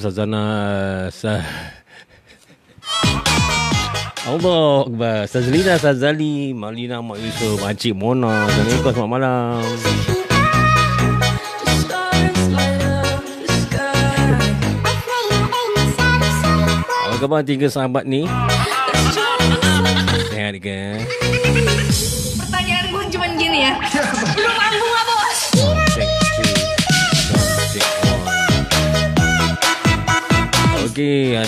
Sazana Sa Allah Akbar Sazlina Sazali Malina Mak Yusuf Makcik Mona Assalamualaikum Selamat malam Apa khabar tiga sahabat ni? Sehat ke?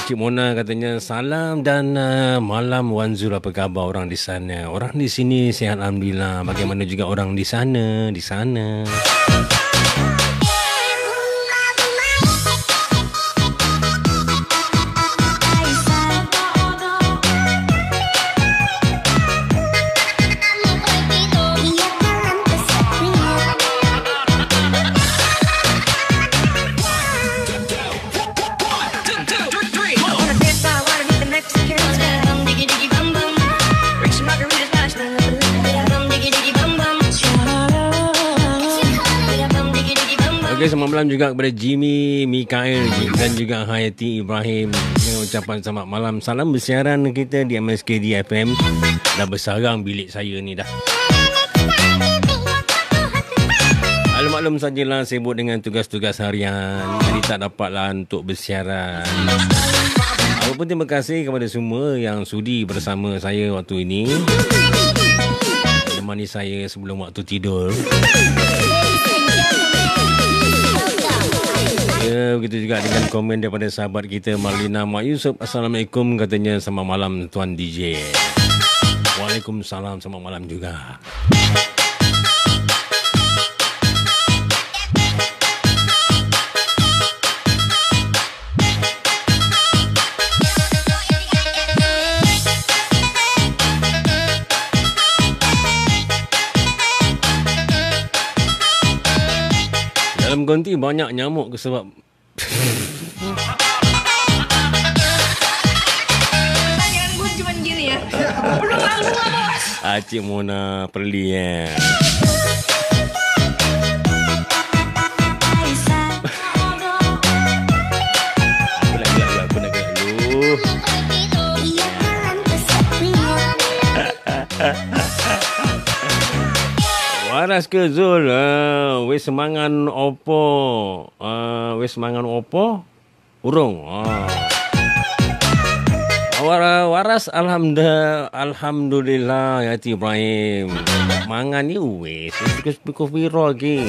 Cik Mona katanya salam dan uh, malam Wan Zul apa khabar orang di sana? Orang di sini sihat alhamdulillah. Bagaimana juga orang di sana? Di sana. Malam juga kepada Jimmy, Mikael dan juga Hayati Ibrahim. Ini ucapan selamat malam. Salam bersiaran kita di MSK di FM. Dah bersarang bilik saya ni dah. Al maklum sajalah sibuk dengan tugas-tugas harian. Jadi tak dapatlah untuk bersiaran. Apapun terima kasih kepada semua yang sudi bersama saya waktu ini. Menemani saya sebelum waktu tidur. Begitu juga dengan komen daripada sahabat kita Marlina Mak Yusuf. Assalamualaikum katanya selamat malam Tuan DJ. Waalaikumsalam selamat malam juga. Dalam konti banyak nyamuk sebab Pertanyaan gue cuma gini ya. Belum mampu nggak bos? Ah, Cik Mona perli eh. Waras ke Zul? Uh, wes semangan opo? Uh, wes semangan opo? Urung. Uh. War- Waras alhamdulillah alhamdulillah ya Ti Ibrahim. Mangan ni wes speaker viral lagi.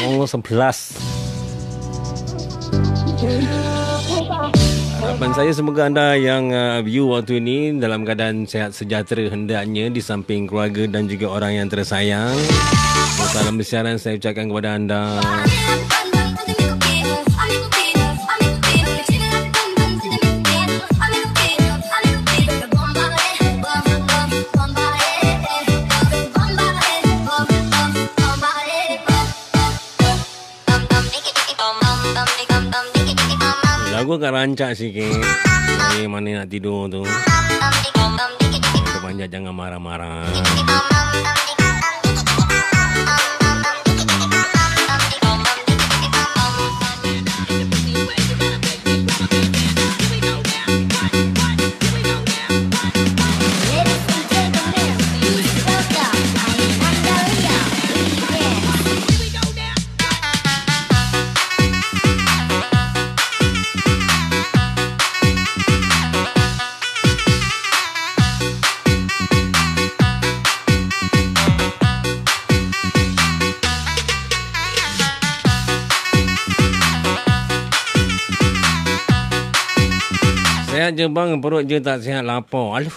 Oh 11. Harapan saya semoga anda yang uh, view waktu ini dalam keadaan sehat sejahtera hendaknya di samping keluarga dan juga orang yang tersayang. Salam bersiaran saya ucapkan kepada anda. Lagu agak rancak sikit. Ni mana nak tidur tu. Terpanjat jangan marah-marah. Sehat je bang, perut je tak sihat lapar. Aduh.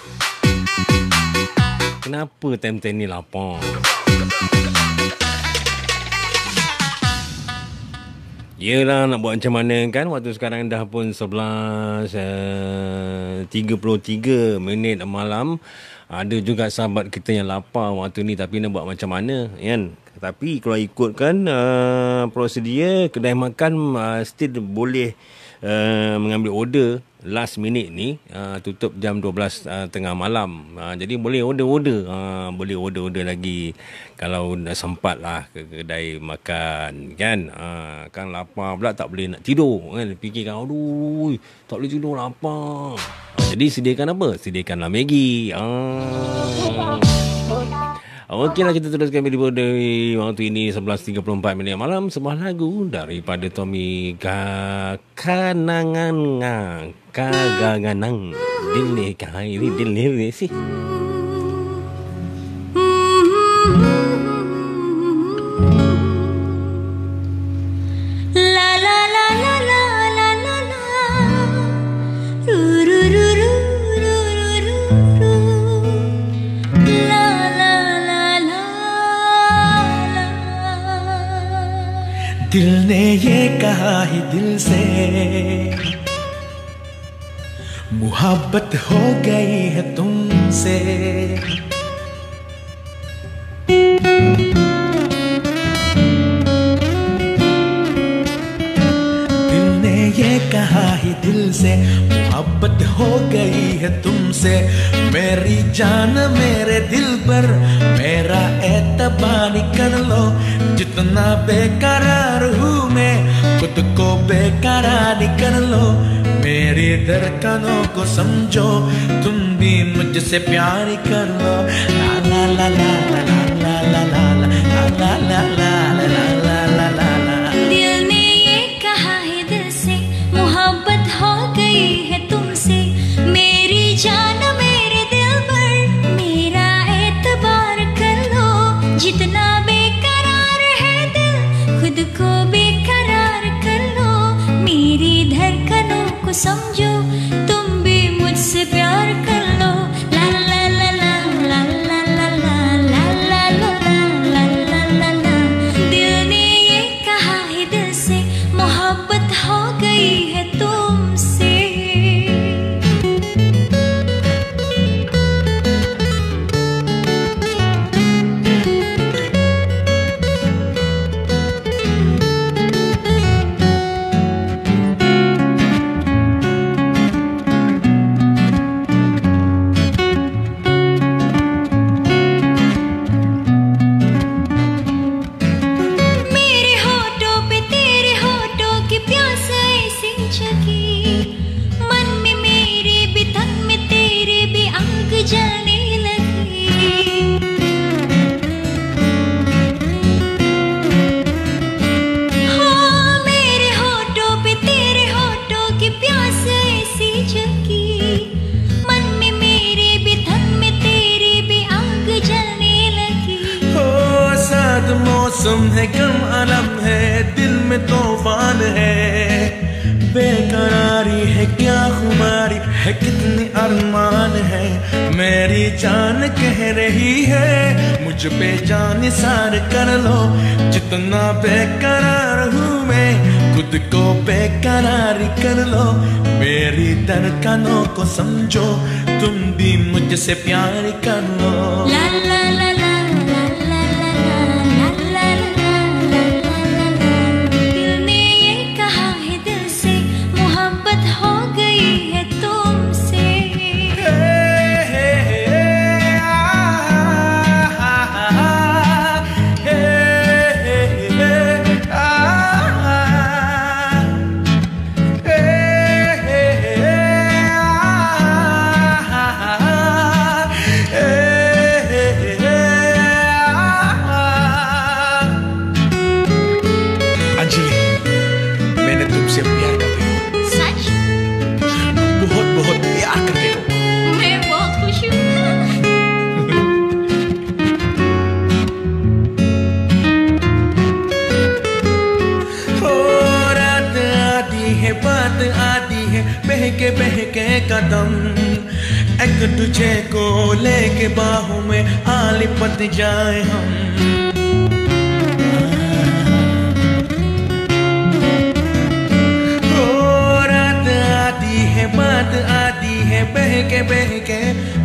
Kenapa time-time ni lapar? Yelah nak buat macam mana kan Waktu sekarang dah pun 11 uh, 33 minit malam Ada juga sahabat kita yang lapar waktu ni Tapi nak buat macam mana kan Tapi kalau ikutkan uh, prosedur Kedai makan uh, still boleh uh, mengambil order last minute ni uh, tutup jam 12 uh, tengah malam. Uh, jadi boleh order-order. Uh, boleh order-order lagi kalau dah sempat lah ke kedai makan kan. Uh, kan lapar pula tak boleh nak tidur kan. Fikirkan aduh tak boleh tidur lapar. Uh, jadi sediakan apa? Sediakanlah Maggi. Uh. Okeylah kita teruskan video dari waktu ini 11.34 minit malam. Sebuah lagu daripada Tommy Kanangan Kaganganang Dilih kahai ini dilih sih दिल ने ये कहा ही दिल से। मुहब्बत हो गई है तुमसे। दिल ने ये कहा ही दिल से। मोहब्बत हो गई है तुमसे मेरी जान मेरे दिल पर मेरा एतबार कर लो जितना बेकरार हूँ मैं खुद को बेकरार कर लो मेरी धड़कनों को समझो तुम भी मुझसे प्यार कर ला ला ला ला ला ला ला ला ला ला ला ला ला ला समझो तुम भी मुझसे प्यार तूफ़ान है। बेकरारी है क्या खुमारी? है कितनी अरमान है। मेरी जान कह रही है, मुझ पे जान सार कर लो। जितना बेकरार हूँ मैं, खुद को बेकरार कर लो। मेरी धड़कनों को समझो, तुम भी मुझसे प्यार कर लो। La कदम, एक तुझे को लेके बाहों में आ लिपट जाए हम। रात आती है, बात आती है, बहके बहके,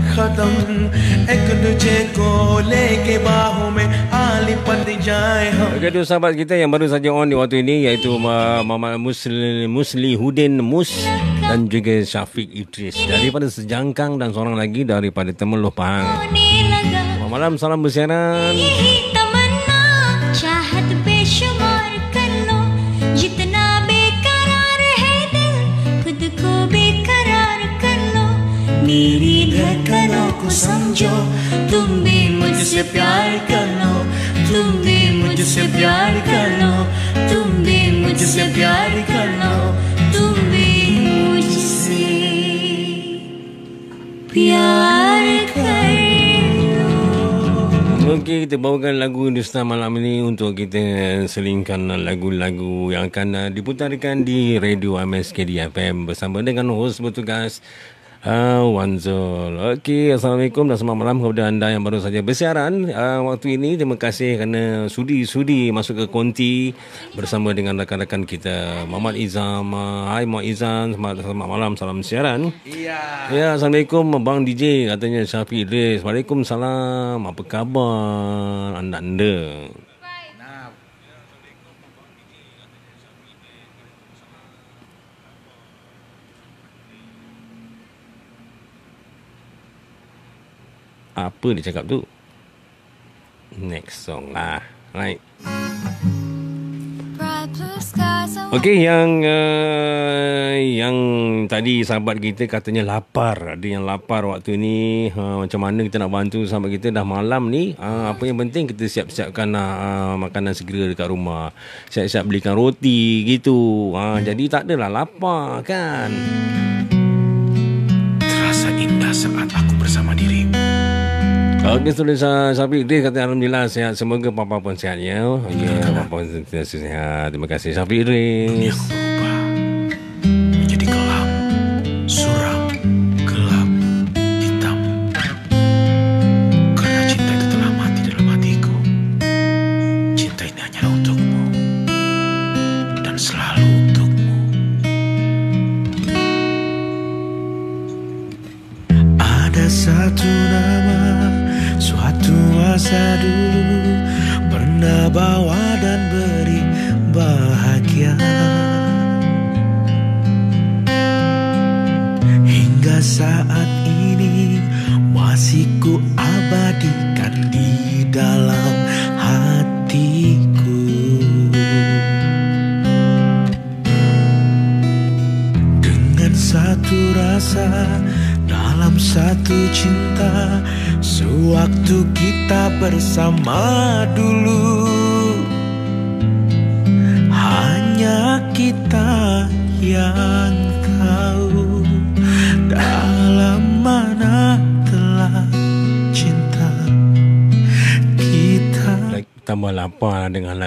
खत्म। एक दूजे को लेके बाहों में आली पत जाए हम Okay, tu sahabat kita yang baru saja on di waktu ini iaitu uh, Muhammad Musli, Musli Hudin Mus dan juga Syafiq Idris daripada Sejangkang dan seorang lagi daripada Temeloh Pahang. होने लगा Selamat malam, salam bersiaran. यही तमन्ना चाहत बेशुमार कर लो जितना बेकरार है दिल खुद को बेकरार कर लो मेरी धड़कनों को समझो तुम भी मुझसे प्यार कर लो तुम भी मुझसे प्यार कर लो तुम भी मुझसे प्यार कर लो तुम भी मुझसे प्यार कर लो Okey, kita bawakan lagu Hindustan malam ini untuk kita selingkan lagu-lagu yang akan uh, diputarkan di Radio MSKD FM bersama dengan hos bertugas uh, Wanzul. Okey, Assalamualaikum dan selamat malam kepada anda yang baru saja bersiaran uh, waktu ini. Terima kasih kerana sudi-sudi masuk ke konti bersama dengan rakan-rakan kita. Muhammad Izam. Uh, hai Muhammad Izam, selamat, selamat malam, salam siaran. Iya Ya, Assalamualaikum Abang DJ katanya Syafiq Idris. Waalaikumsalam. Apa khabar anda-anda? Apa dia cakap tu? Next song lah. Right. Okey yang uh, yang tadi sahabat kita katanya lapar. Ada yang lapar waktu ni. Uh, macam mana kita nak bantu sahabat kita dah malam ni. Uh, apa yang penting kita siap-siapkan uh, makanan segera dekat rumah. Siap-siap belikan roti gitu. Uh, jadi tak adalah lapar kan. Terasa indah saat aku Okey, tulis uh, Syafiq Idris kata Alhamdulillah sihat. Semoga papa pun sihat ya. Ya, papa pun sentiasa sihat. Terima kasih Syafiq Idris. ku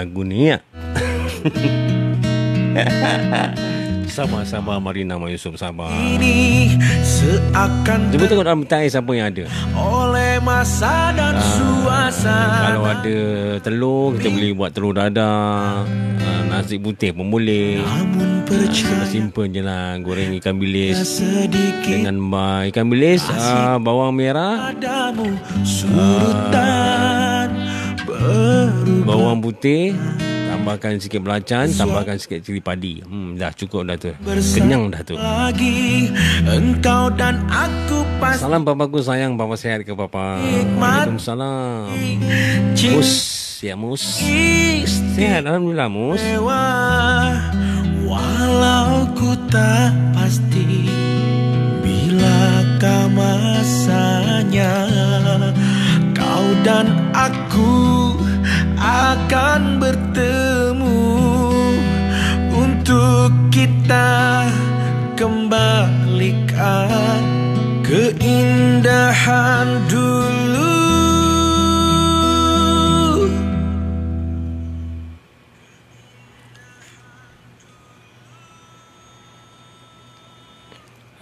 lagu ni ya. Sabar-sabar Marina Mak Yusof sabar. Ini seakan Cuba tengok dalam petai siapa yang ada. oleh masa dan suasana Kalau ada telur, kita boleh buat telur dadah. Uh, nasi putih pun boleh. Namun Kita percaya simple je lah. Goreng ikan bilis. Dengan uh, ikan bilis, uh, bawang merah, berubah bawang putih. Tambahkan sikit belacan, tambahkan sikit cili padi. Hmm, dah cukup dah tu. Kenyang dah tu. lagi Engkau dan aku pasti Salam papaku sayang, papa sehat ke papa? Waalaikumsalam. Mus, ya Mus. Sehat, Alhamdulillah Mus. Walau ku tak pasti Bilakah masanya Kau dan aku akan bertemu Untuk kita kembalikan Keindahan dulu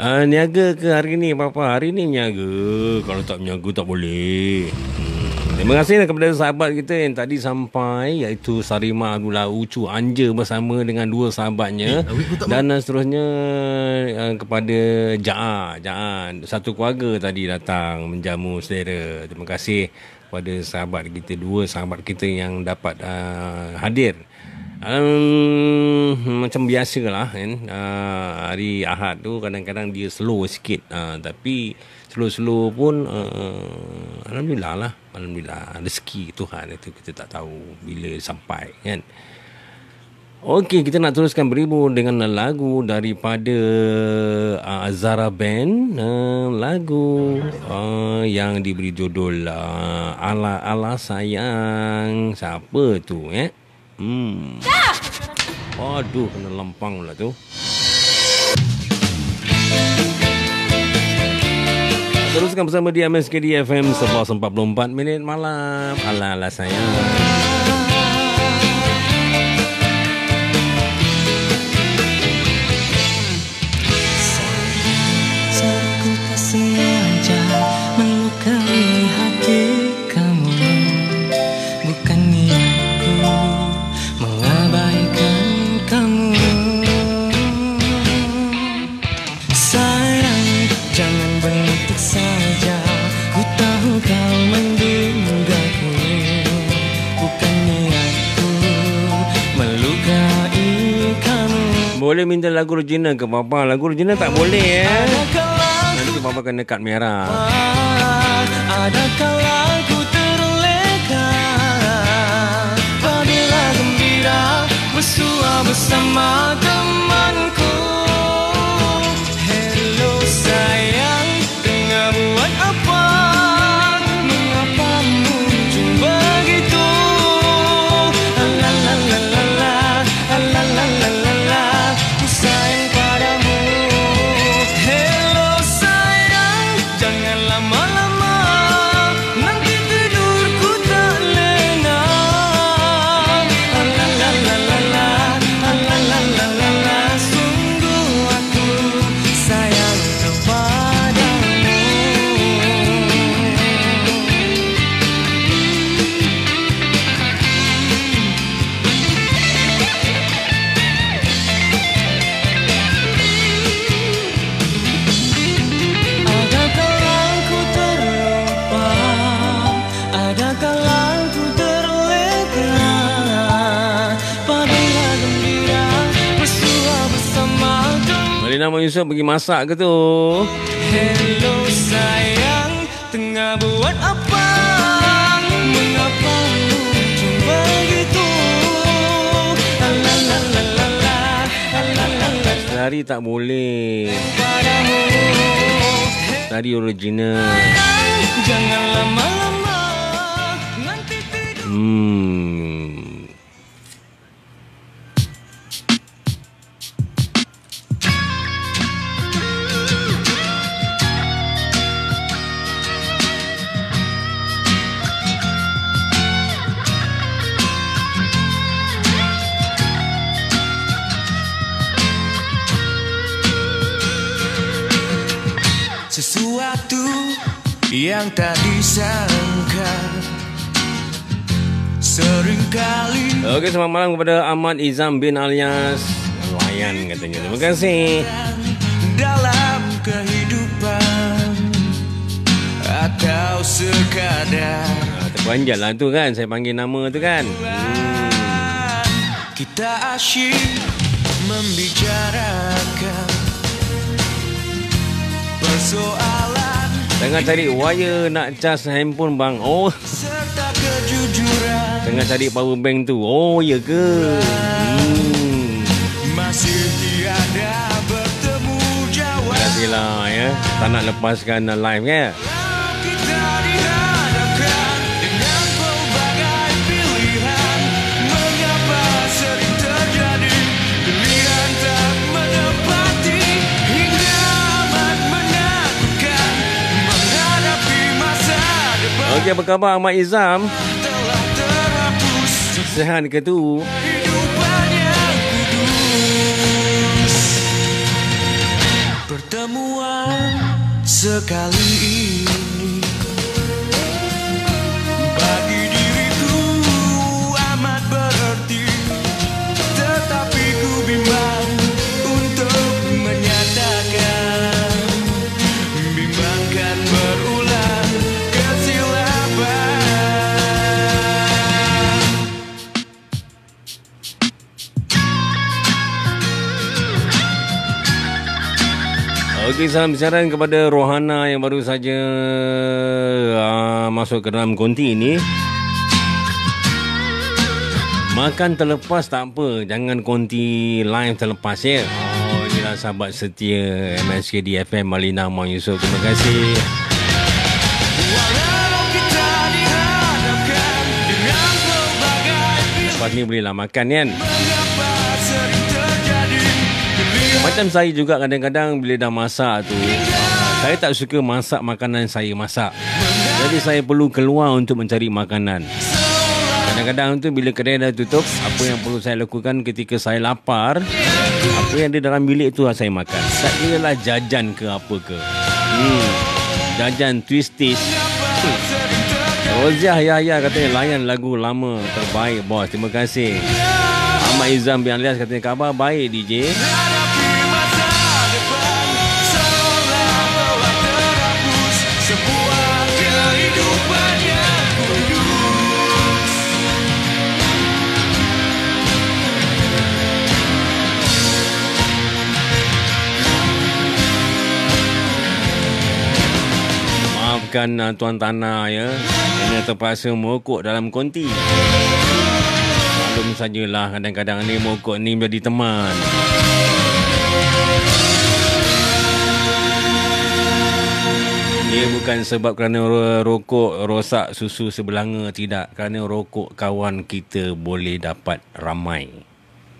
Ah, niaga ke hari ni papa? Hari ni niaga. Kalau tak niaga tak boleh. Terima kasih kepada sahabat kita yang tadi sampai iaitu Sarima Abdullah Ucu Anja bersama dengan dua sahabatnya Eh, dan seterusnya uh, kepada Jaa Jaa satu keluarga tadi datang menjamu saudara. Terima kasih kepada sahabat kita dua sahabat kita yang dapat uh, hadir. Um, macam biasa lah kan uh, Hari Ahad tu kadang-kadang dia slow sikit uh, Tapi slow-slow pun uh, Alhamdulillah lah Alhamdulillah Rezeki Tuhan itu kita tak tahu Bila sampai kan Okey, kita nak teruskan beribu dengan lagu daripada uh, Zara Band. Uh, lagu uh, yang diberi judul uh, Ala Ala Sayang. Siapa tu eh? Hmm. Aduh, kena lempang pula tu. Teruskan bersama di MSKD FM 11.44 minit malam. Ala Ala Sayang. Boleh minta lagu Regina ke Papa? Lagu Regina tak boleh eh. Nanti Papa kena kad merah. Adakah lagu terleka Apabila gembira Bersua bersama Yusof pergi masak ke tu? Hello sayang Tengah buat apa Mengapa muncul begitu Sehari tak boleh. Tadi original. Jangan lama-lama Nanti tidur Hmm. Sesuatu yang tak disangka Seringkali Okey, selamat malam kepada Ahmad Izam bin alias Layan katanya. Terima kasih. dalam kehidupan Atau sekadar Ah, terperanjat lah tu kan. Saya panggil nama tu kan. Hmm. Kita asyik membicarakan Persoalan Tengah cari wire nak cas handphone bang. Oh, tengah cari power bank tu. Oh, ya ke? Hmm. Masih tiada bertemu jawab Terima kasih lah ya. Tak nak lepaskan live ya. Okey, apa khabar Ahmad Izam? Sehat ke tu? Pertemuan sekali ini Okey, salam siaran kepada Rohana yang baru saja uh, masuk ke dalam konti ini. Makan terlepas tak apa. Jangan konti live terlepas ya. Oh, inilah sahabat setia MSK FM Malina Muhammad Yusof. Terima kasih. Lepas ni bolehlah makan kan. Pilihan Macam saya juga kadang-kadang bila dah masak tu. Saya tak suka masak makanan saya masak. Jadi saya perlu keluar untuk mencari makanan. Kadang-kadang tu bila kedai dah tutup, apa yang perlu saya lakukan ketika saya lapar, apa yang ada dalam bilik tu lah saya makan. Tak kira lah jajan ke apa ke. Hmm. Jajan twisties. Roziah Yahya katanya layan lagu lama terbaik bos. Terima kasih. Ahmad Izam bin Alias katanya khabar baik DJ. Maafkan uh, Tuan Tanah ya. Kena terpaksa mokok dalam konti. Maklum sajalah kadang-kadang ni mokok ni menjadi teman. Ia bukan sebab kerana ro- rokok rosak susu sebelanga tidak. Kerana rokok kawan kita boleh dapat ramai.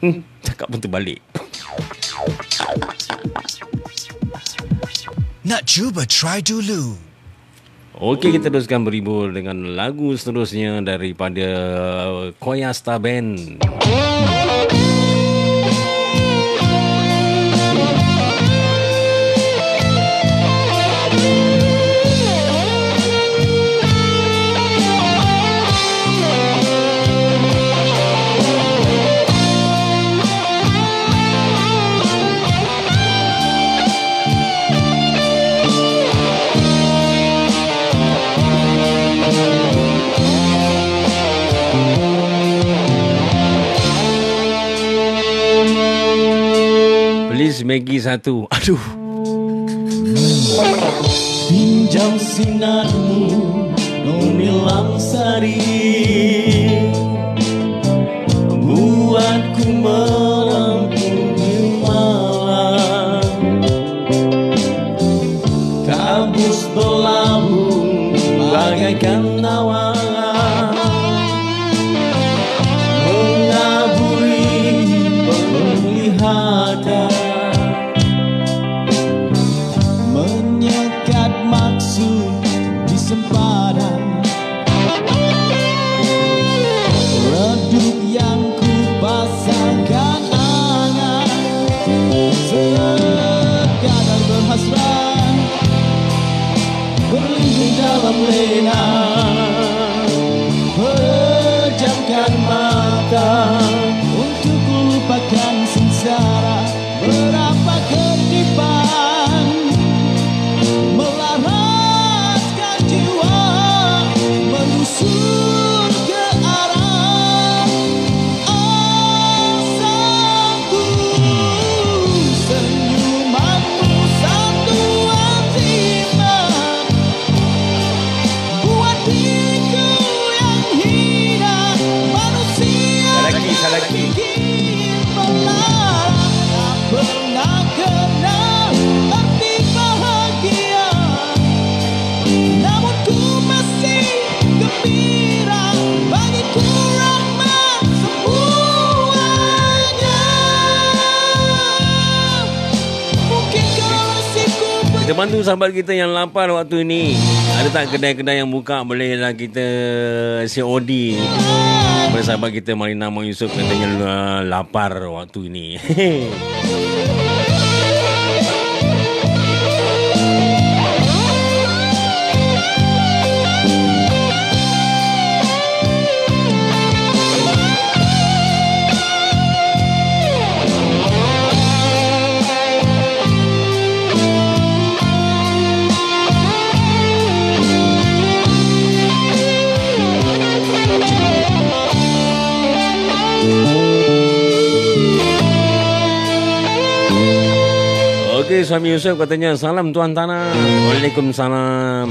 Hmm, cakap pun terbalik. Nak cuba try dulu Okey, kita teruskan berhibur dengan lagu seterusnya daripada Koya Star Band. Maggie satu. Aduh. Pinjam sinarmu Nomilang sari sahabat kita yang lapar waktu ini. Ada tak kedai-kedai yang buka bolehlah kita COD. Kepada sahabat kita Marina Mo Yusof katanya uh, lapar waktu ini. suami Yusuf katanya salam tuan tanah. Waalaikumsalam.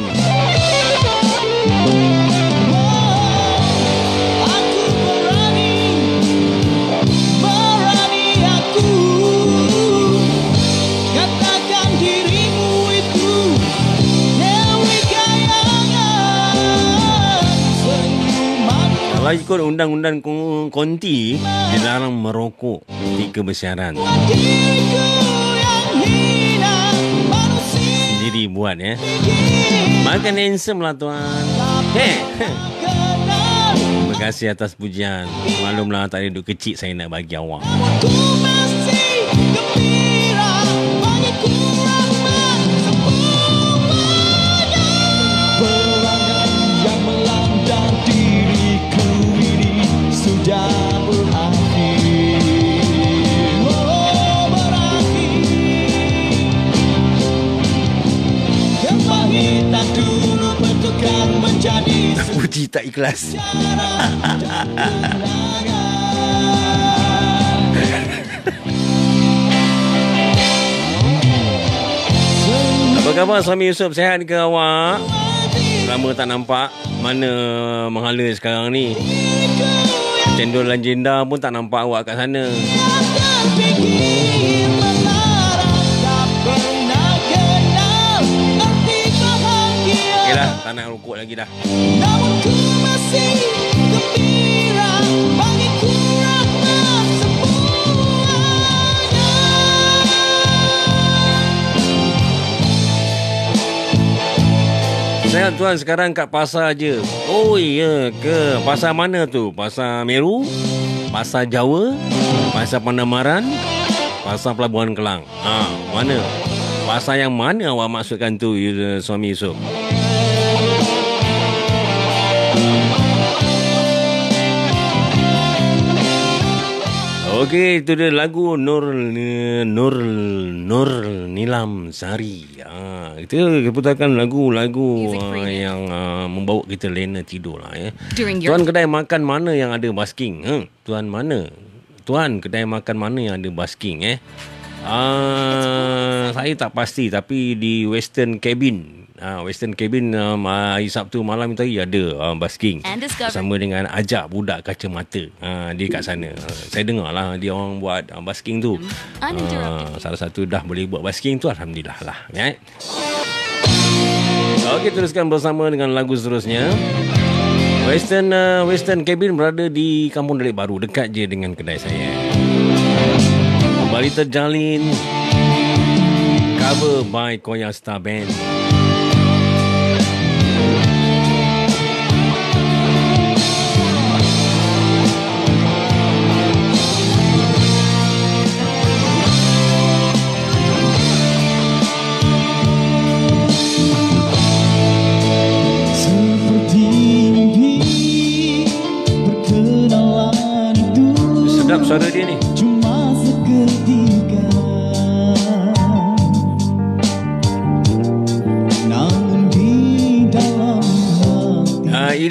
Ikut undang-undang kon- konti, dilarang merokok ketika bersiaran. Buat ya. Makan handsome lah tuan. Kenal Terima kasih atas pujian. Maklumlah tak ada duit kecil saya nak bagi awak. Puji tak ikhlas. Apa khabar suami Yusuf? Sehat ke awak? Lama tak nampak. Mana menghala sekarang ni? Cendol dan jenda pun tak nampak awak kat sana. Tak nak rokok lagi dah. Namun ku masih gembira Bagiku rahmat semuanya Saya tuan sekarang kat pasar je. Oh iya ke? Pasar mana tu? Pasar Meru? Pasar Jawa? Pasar Pandamaran? Pasar Pelabuhan Kelang? Ha, mana? Pasar yang mana awak maksudkan tu you, suami Yusuf? Okey, itu dia lagu Nur Nur Nur Nilam Sari. Ah, itu keputakan lagu-lagu uh, yang uh, membawa kita lena tidur lah ya. During your Tuan kedai makan mana yang ada basking? Hmm, tuan mana? Tuan kedai makan mana yang ada basking eh? Ah, saya tak pasti tapi di Western Cabin Ah, Western Cabin um, hari Sabtu malam tadi ada uh, basking And discover. sama dengan ajak budak kacamata. Ha, dia kat sana. Ha, saya dengar lah dia orang buat uh, basking tu. Ha, salah satu dah boleh buat basking tu alhamdulillah lah. Ya. Okey teruskan bersama dengan lagu seterusnya. Western uh, Western Cabin berada di Kampung Delik Baru dekat je dengan kedai saya. Kembali terjalin cover by Koya Star Band.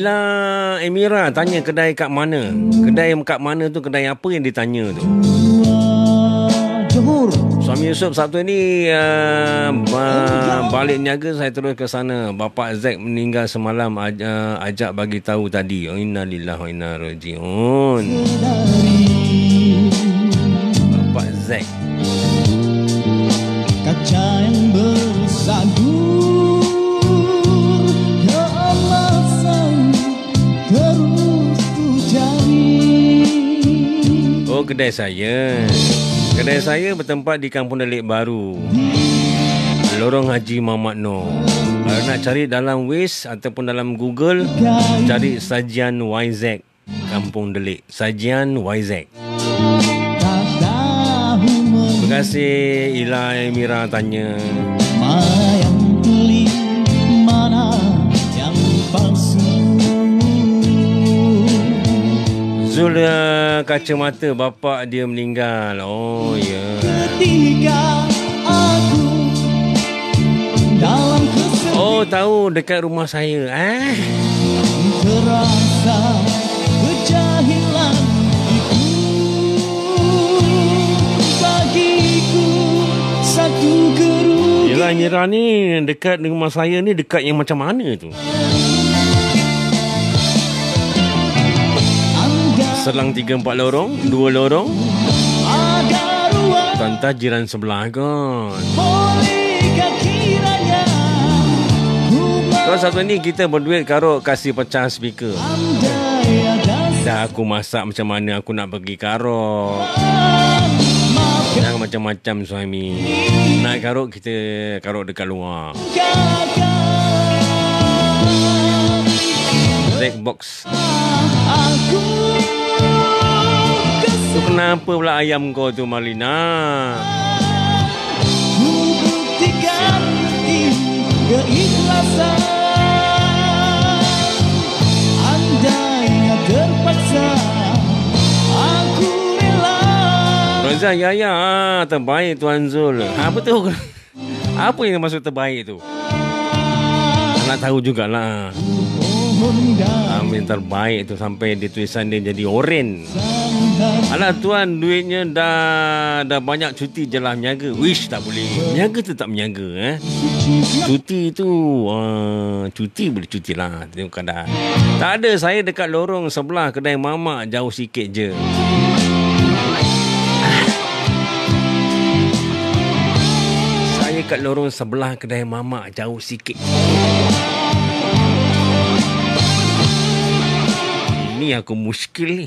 Hati Uh, Ila Emira tanya kedai kat mana? Kedai kat mana tu kedai apa yang ditanya tu? Johor Suami Yusuf Sabtu ni uh, ba- balik niaga saya terus ke sana. Bapak Zack meninggal semalam aj- uh, ajak bagi tahu tadi. Innalillahi wa inna rajiun. Bapak Zack. kaca kedai saya. Kedai saya bertempat di Kampung Delik Baru. Lorong Haji Muhammad Noor. Kalau nak cari dalam Waze ataupun dalam Google, cari Sajian YZ Kampung Delik. Sajian YZ. Terima kasih Ila Emira tanya. Zul uh, kacamata bapak dia meninggal. Oh ya. Yeah. ketika aku dalam kesepian Oh tahu dekat rumah saya. Eh. terasa kejahilan itu bagiku satu gerak Yelah Mira ni dekat dengan rumah saya ni dekat yang macam mana tu? Selang tiga empat lorong, dua lorong. ada ruang Tanta jiran sebelah kan. Kau satu ni kita berduit karok kasih pecah speaker. Dah aku masak macam mana aku nak pergi karok. Jangan macam-macam suami. Nak karok kita karok dekat luar. Black box. Kenapa pula ayam kau tu Marlina? Ku buktikan ini keikhlasan terpaksa Aku rela ya ya ah, terbaik Tuan Zul. Apa tu? Apa yang maksud terbaik tu? Nak tahu jugalah. Amin terbaik tu sampai dia tulisan dia jadi oren. Alah tuan duitnya dah dah banyak cuti je lah menyaga. Wish tak boleh. Menyaga tu tak menyaga eh. Cuti tu uh, cuti boleh cuti lah. Tengok keadaan. Tak ada saya dekat lorong sebelah kedai mamak jauh sikit je. Saya kat lorong sebelah kedai mamak jauh sikit. Ini aku muskil ni.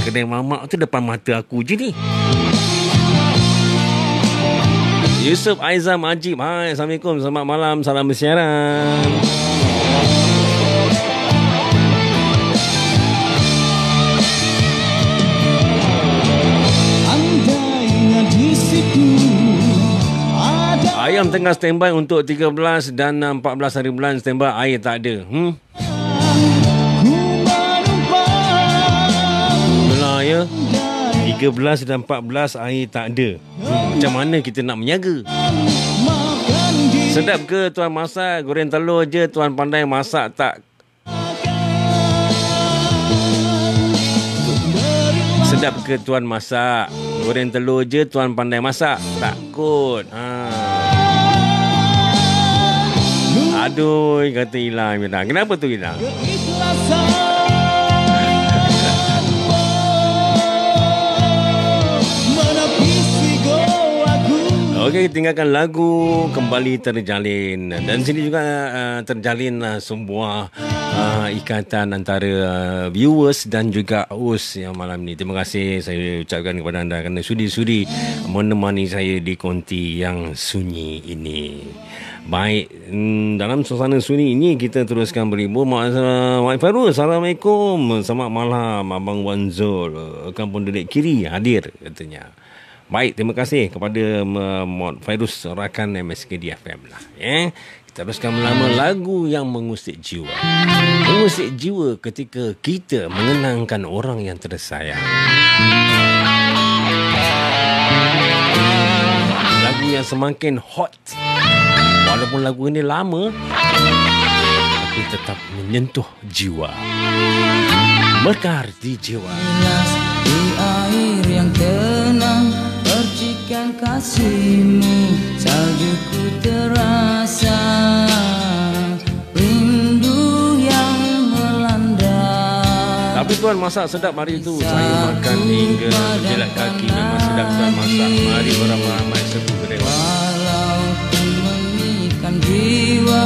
Kedai mamak tu depan mata aku je ni. Yusuf Aizam Ajib. Hai, Assalamualaikum. Selamat malam. Salam bersiaran. Ayam tengah standby untuk 13 dan uh, 14 hari bulan standby. Air tak ada. Hmm? 13 dan 14 air tak ada. Hmm, macam mana kita nak menyaga? Sedap ke tuan masak? Goreng telur je tuan pandai masak tak? Sedap ke tuan masak? Goreng telur je tuan pandai masak? Takut. Ha. Aduh, kata hilang hilang. Kenapa tu hilang? Okey, tinggalkan lagu kembali terjalin dan sini juga uh, terjalin uh, sebuah uh, ikatan antara uh, viewers dan juga host yang malam ni. Terima kasih saya ucapkan kepada anda kerana sudi-sudi menemani saya di konti yang sunyi ini. Baik, hmm, dalam suasana sunyi ini kita teruskan beribu. Mak Mak Fairul, Assalamualaikum. Selamat malam Abang Wanzul. Kampung Dedik Kiri hadir katanya. Baik, terima kasih kepada Mod Fairuz rakan MSKD FM lah. Eh? Kita teruskan melama lagu yang mengusik jiwa. Mengusik jiwa ketika kita mengenangkan orang yang tersayang. Lagu yang semakin hot. Walaupun lagu ini lama, tapi tetap menyentuh jiwa. Mekar di jiwa. Jelas Kasihmu Saljuku terasa Rindu yang melanda Tapi tuan masak sedap hari itu. Saya makan hingga berjelat kaki. Memang sedap tuan masak. Mari beramai-ramai serbu kedai. Walaupun mengikan jiwa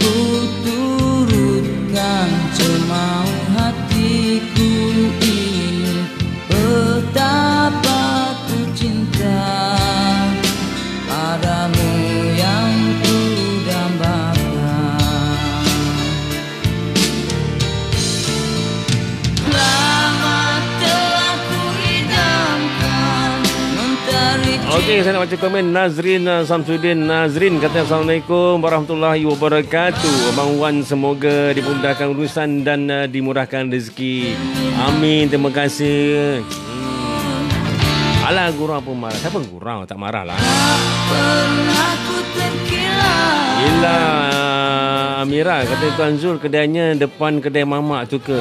Ku turutkan cemau hatiku Okey, saya nak baca komen Nazrin uh, Samsudin Nazrin kata Assalamualaikum warahmatullahi wabarakatuh. Abang Wan semoga dimudahkan urusan dan uh, dimurahkan rezeki. Amin. Terima kasih. Alah gurau pun marah. Siapa gurau? Tak marah lah. Gila Amira kata Tuan Zul kedainya depan kedai mamak tu ke?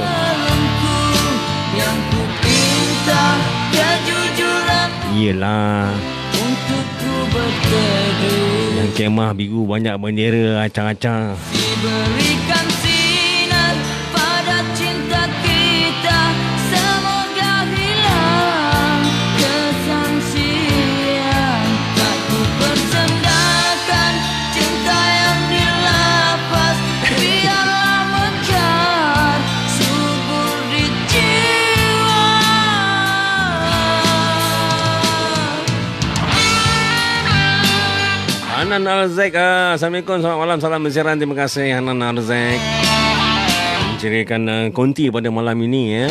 Yelah. Yang kemah biru banyak bendera acang-acang. Diberikan Hanan Arzek. Ah, Assalamualaikum. Selamat malam. Salam bersiaran. Terima kasih Hanan Arzek. Menceriakan uh, konti pada malam ini ya.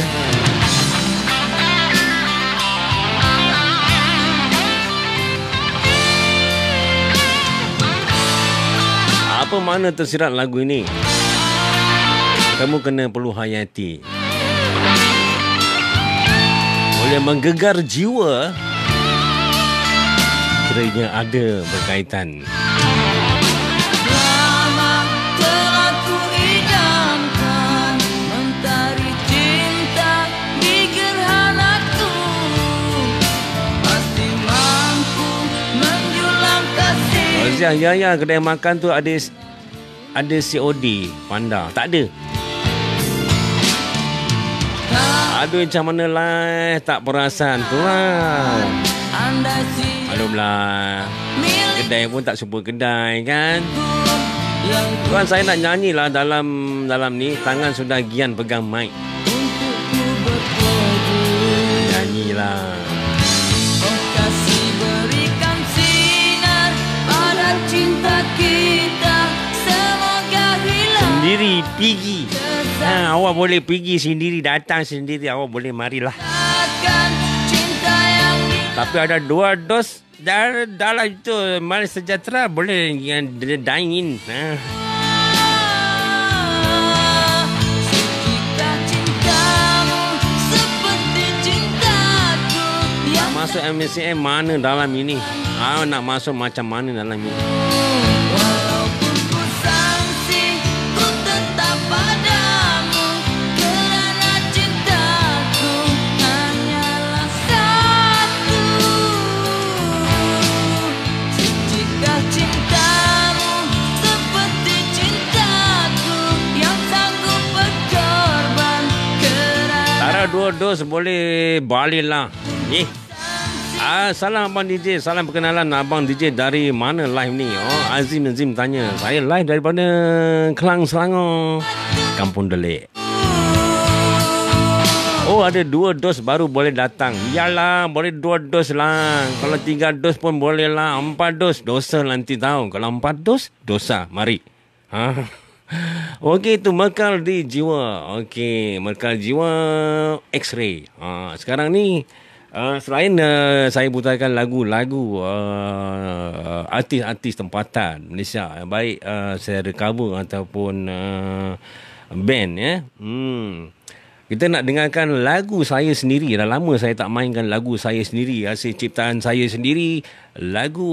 Apa makna tersirat lagu ini? Kamu kena perlu hayati. Boleh menggegar jiwa mampu menjulang kasih Razia, ya ya kedai makan tu ada ada COD panda. Tak ada. Aduh macam mana lah tak perasan tu lah. Anda si Maklum lah. milikku Kedai pun tak sebuah kedai kan. Tuan saya nak nyanyi lah dalam dalam ni. Tangan sudah gian pegang mic. untukku bertuju Nyanyi lah. Oh kasih berikan sinar pada cinta kita Semoga hilang Sendiri pergi. Ha, awak boleh pergi sendiri, datang sendiri. Awak boleh marilah. Tapi ada dua dos dar, dalam itu Mari Sejahtera boleh yang dine in. Ha. Masuk MSCM mana dalam ini? Ah nak masuk macam mana dalam ini? Dua dos boleh balik lah. Eh. Ah, salam Abang DJ. Salam perkenalan Abang DJ dari mana live ni? Oh, Azim Azim tanya. Saya live daripada Kelang Selangor. Kampung Delik. Oh, ada dua dos baru boleh datang. Yalah, boleh dua dos lah. Kalau tiga dos pun boleh lah. Empat dos, dosa nanti tahu. Kalau empat dos, dosa. Mari. Ha? Okey, itu Mekal di Jiwa. Okey, Mekal Jiwa X-Ray. Ha, sekarang ni, uh, selain uh, saya putarkan lagu-lagu uh, artis-artis tempatan Malaysia, baik uh, saya recover ataupun uh, band ya. Hmm. Kita nak dengarkan lagu saya sendiri. Dah lama saya tak mainkan lagu saya sendiri. Hasil ciptaan saya sendiri. Lagu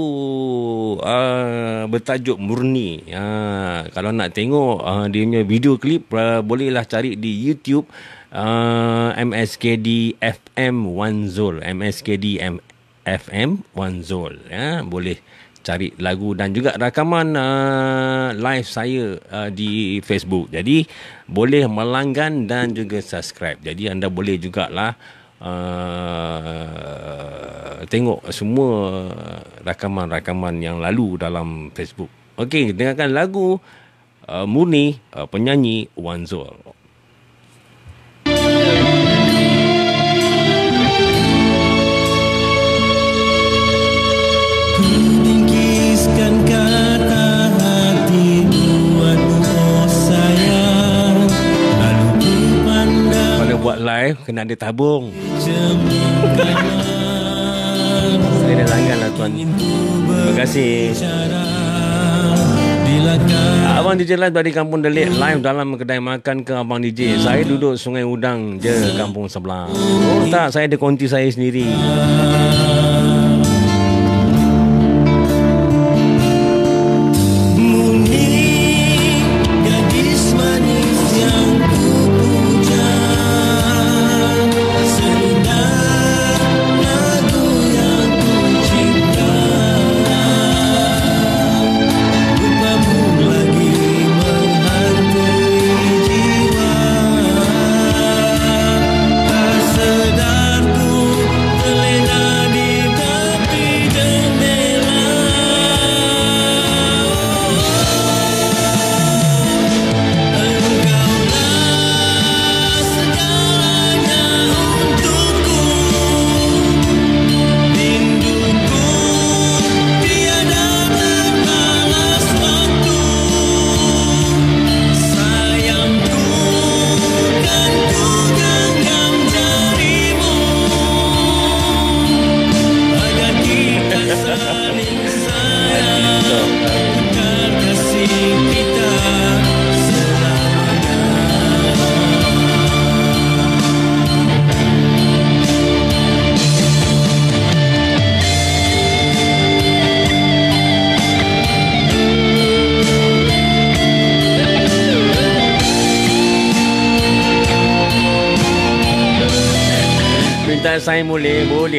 uh, bertajuk Murni. Uh, kalau nak tengok uh, dia punya video klip, uh, bolehlah cari di YouTube uh, MSKD FM One Zul. MSKD M- FM One Zul. Ya, boleh cari lagu dan juga rakaman uh, live saya uh, di Facebook. Jadi boleh melanggan dan juga subscribe. Jadi anda boleh jugalah uh, tengok semua rakaman-rakaman yang lalu dalam Facebook. Okey, dengarkan lagu uh, Murni uh, penyanyi Wanzul. Live kena ada tabung. Saya dah langgan lah tuan. Terima kasih. Abang DJ live dari Kampung Delik Live dalam kedai makan ke Abang DJ Saya duduk Sungai Udang je Kampung sebelah Oh tak Saya ada konti saya sendiri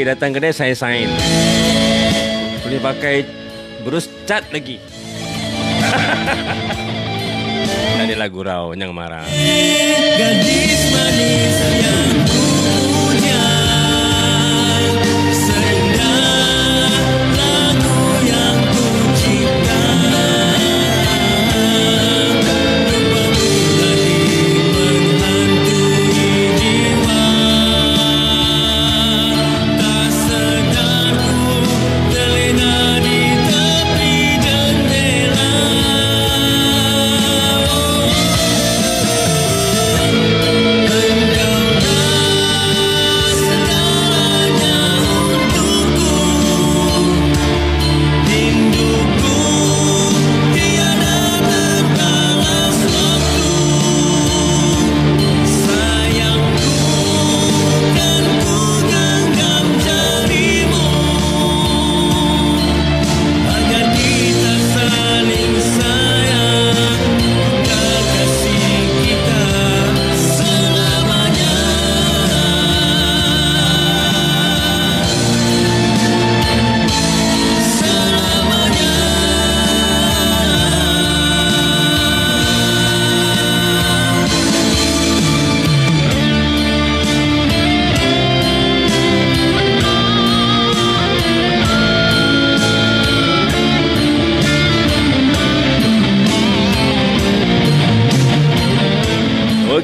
Boleh datang kedai saya sign. Boleh pakai berus cat lagi. Ada lagu rau jangan marah. Gadis manis yang punya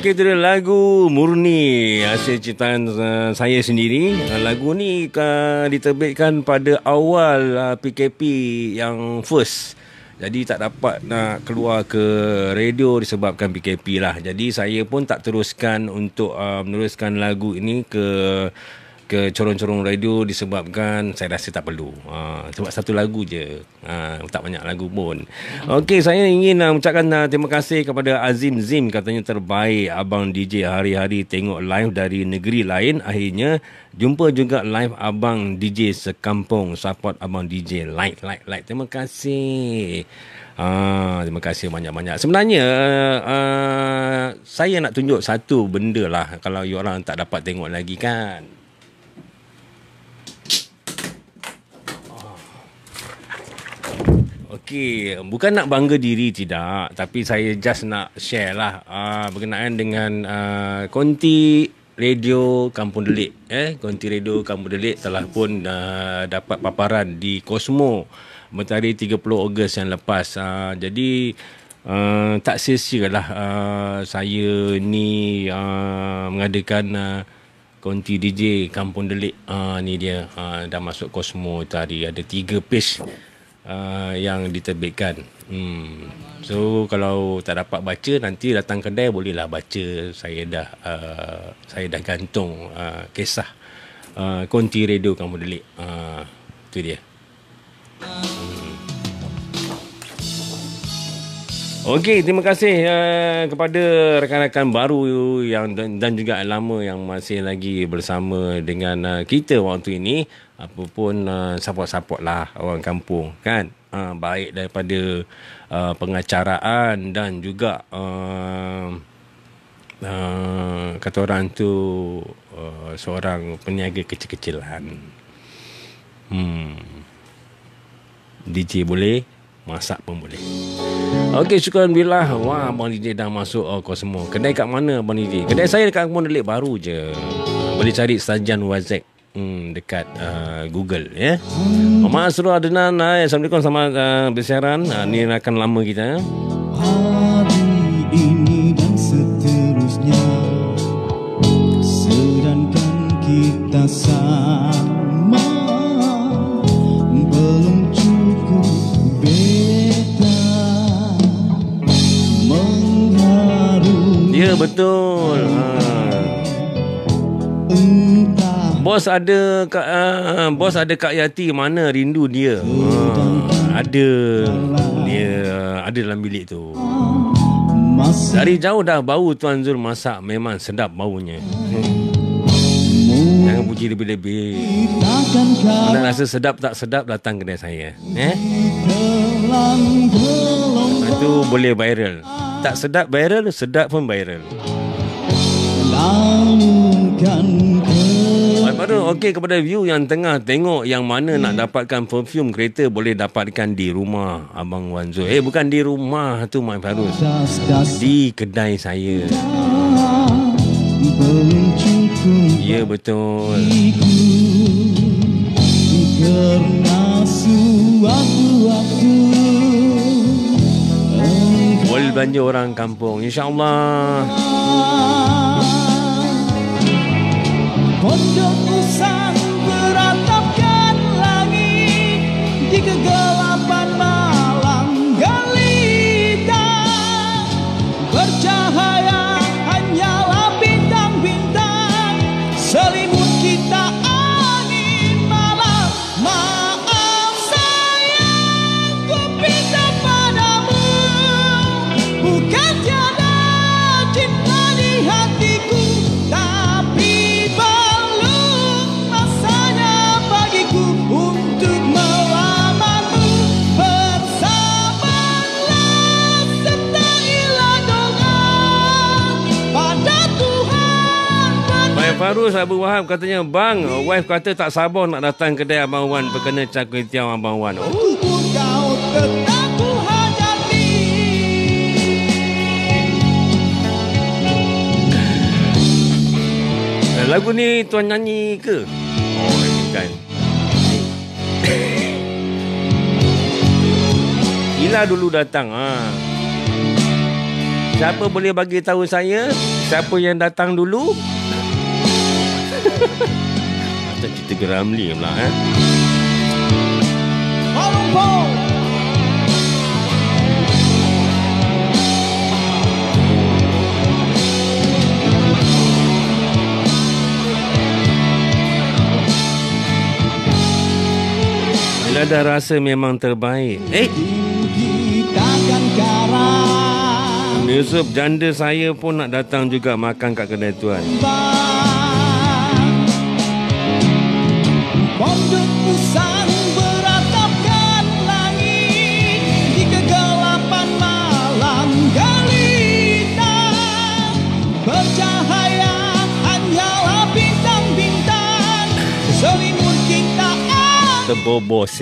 Okey itu dia lagu Murni hasil ciptaan uh, saya sendiri. Uh, lagu ni uh, diterbitkan pada awal uh, PKP yang first. Jadi tak dapat nak keluar ke radio disebabkan PKP lah. Jadi saya pun tak teruskan untuk uh, meneruskan lagu ini ke ke corong-corong radio disebabkan saya rasa tak perlu. Ha, sebab satu lagu je. Ha, tak banyak lagu pun. Okey, saya ingin uh, mengucapkan uh, terima kasih kepada Azim Zim katanya terbaik abang DJ hari-hari tengok live dari negeri lain. Akhirnya jumpa juga live abang DJ sekampung support abang DJ like like like. Terima kasih. Ah, terima kasih banyak-banyak. Sebenarnya uh, saya nak tunjuk satu benda lah kalau you orang tak dapat tengok lagi kan. Okey, bukan nak bangga diri tidak, tapi saya just nak share lah uh, berkenaan dengan uh, konti radio Kampung Delik. Eh, konti radio Kampung Delik telah pun uh, dapat paparan di Cosmo mentari 30 Ogos yang lepas. Uh, jadi uh, tak sia-sia lah uh, saya ni uh, mengadakan uh, konti DJ Kampung Delik. Uh, ni dia uh, dah masuk Cosmo tadi ada tiga page uh, yang diterbitkan. Hmm. So kalau tak dapat baca nanti datang kedai bolehlah baca. Saya dah uh, saya dah gantung uh, kisah uh, konti radio kamu delik. Uh, tu dia. Okey, terima kasih uh, kepada rakan-rakan baru yang dan, juga lama yang masih lagi bersama dengan uh, kita waktu ini. Apa pun uh, support-support lah orang kampung kan. Uh, baik daripada uh, pengacaraan dan juga uh, uh, kata orang tu uh, seorang peniaga kecil-kecilan. Hmm. DJ boleh, masak pun boleh. Okey, syukuran billah. Wah, Abang DJ dah masuk oh, kau semua. Kedai kat mana Abang DJ? Kedai saya dekat Kampung Delik baru je. Boleh cari Sajan Wazek. Hmm, dekat uh, Google ya. Muhammad Asrul Adnan. Hai, Assalamualaikum selamat uh, bersiaran. Uh, ni rakan lama kita. Hari ini dan seterusnya Sedangkan kita sama Ya, betul. Ha. Bos ada Kak uh, bos ada Kak Yati mana rindu dia. Ha, ada dia ada dalam bilik tu. Dari jauh dah bau Tuan Zul masak memang sedap baunya. Jangan puji lebih-lebih. Nak rasa sedap tak sedap datang kedai saya. Eh? Itu boleh viral. Tak sedap viral, sedap pun viral. Lalukan ke Baru okey kepada view yang tengah tengok yang mana nak dapatkan perfume kereta boleh dapatkan di rumah Abang Wan Zul. Eh bukan di rumah tu Mak Farus. Di kedai saya. Ya betul. Karena suatu-waktu Boleh belanja orang kampung. InsyaAllah. Pondok usang Baik Farus Abu Wahab katanya Bang Wife kata tak sabar nak datang kedai Abang Wan Berkena cak kuih tiaw Abang Wan oh. Eh, Lagu ni tuan nyanyi ke? Oh bukan Ila dulu datang ha. Siapa boleh bagi tahu saya Siapa yang datang dulu? Macam cerita Geramli pula eh. Bila dah rasa memang terbaik Eh? Yusuf janda saya pun nak datang juga makan kat kedai tuan Pondok usang beratapkan langit Di kegelapan malam gelita. Bercahaya hanyalah bintang-bintang. Selimut kita Terbobos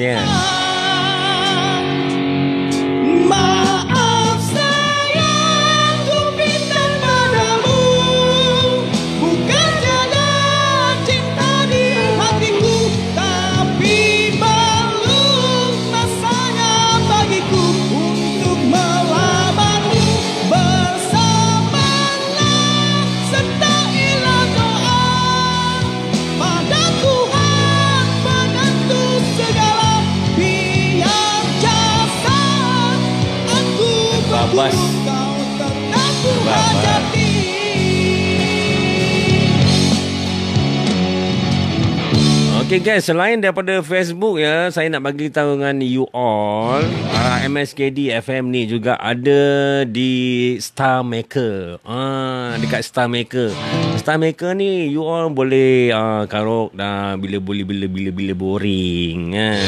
Okay selain daripada Facebook ya, saya nak bagi tahu dengan you all, uh, MSKD FM ni juga ada di Star Maker. Ah, dekat Star Maker. Star Maker ni you all boleh uh, karok dah bila boleh bila bila bila boring kan.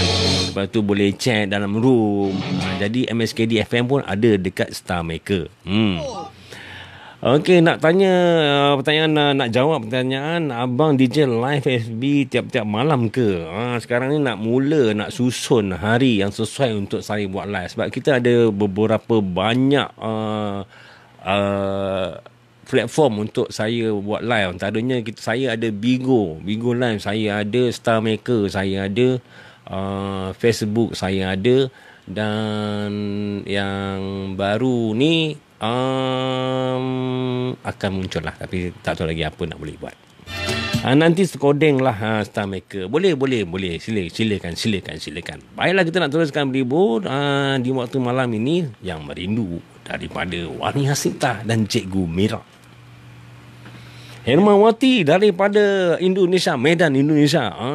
Lepas tu boleh chat dalam room. Uh, jadi MSKD FM pun ada dekat Star Maker. Hmm. Okey, nak tanya uh, pertanyaan uh, nak jawab pertanyaan abang DJ live FB tiap-tiap malam ke? Ha, sekarang ni nak mula nak susun hari yang sesuai untuk saya buat live sebab kita ada beberapa banyak uh, uh, platform untuk saya buat live. Antaranya kita saya ada Bigo, Bigo Live saya ada, Star Maker saya ada, uh, Facebook saya ada dan yang baru ni um, akan muncul lah tapi tak tahu lagi apa nak boleh buat. Ha, nanti sekodeng lah ha, Star Maker. Boleh, boleh, boleh. Sila, silakan, silakan, silakan. Baiklah kita nak teruskan berlibur ha, di waktu malam ini yang merindu daripada Wani Hasita dan Cikgu Mira. Hermawati daripada Indonesia, Medan Indonesia. Ha.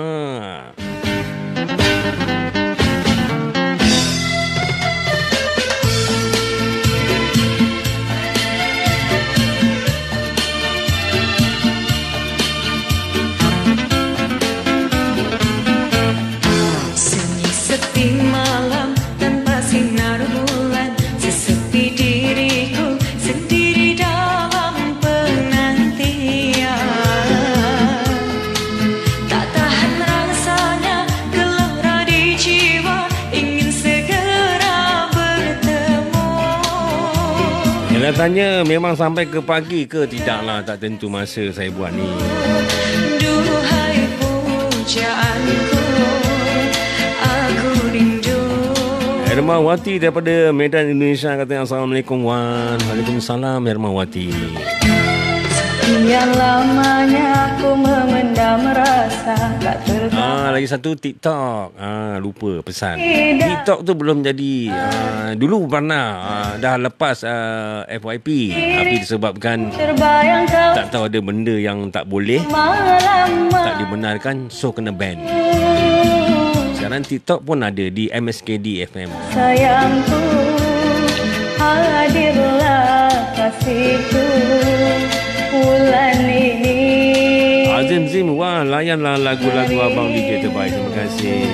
Katanya memang sampai ke pagi ke tidak lah tak tentu masa saya buat ni. Duhai pujaanku Hermawati daripada Medan Indonesia katanya Assalamualaikum Wan. Waalaikumsalam Hermawati. Yang lamanya lagi satu TikTok. Ah lupa pesan. TikTok tu belum jadi. Ah, dulu pernah ah, dah lepas ah, FYP tapi disebabkan tak tahu ada benda yang tak boleh, tak dibenarkan so kena ban. Sekarang TikTok pun ada di MSKD FM. Sayangku Hadirlah kasihku Bulan ini Azim Zim, wah layanlah lagu-lagu Abang DJ terbaik. Terima kasih.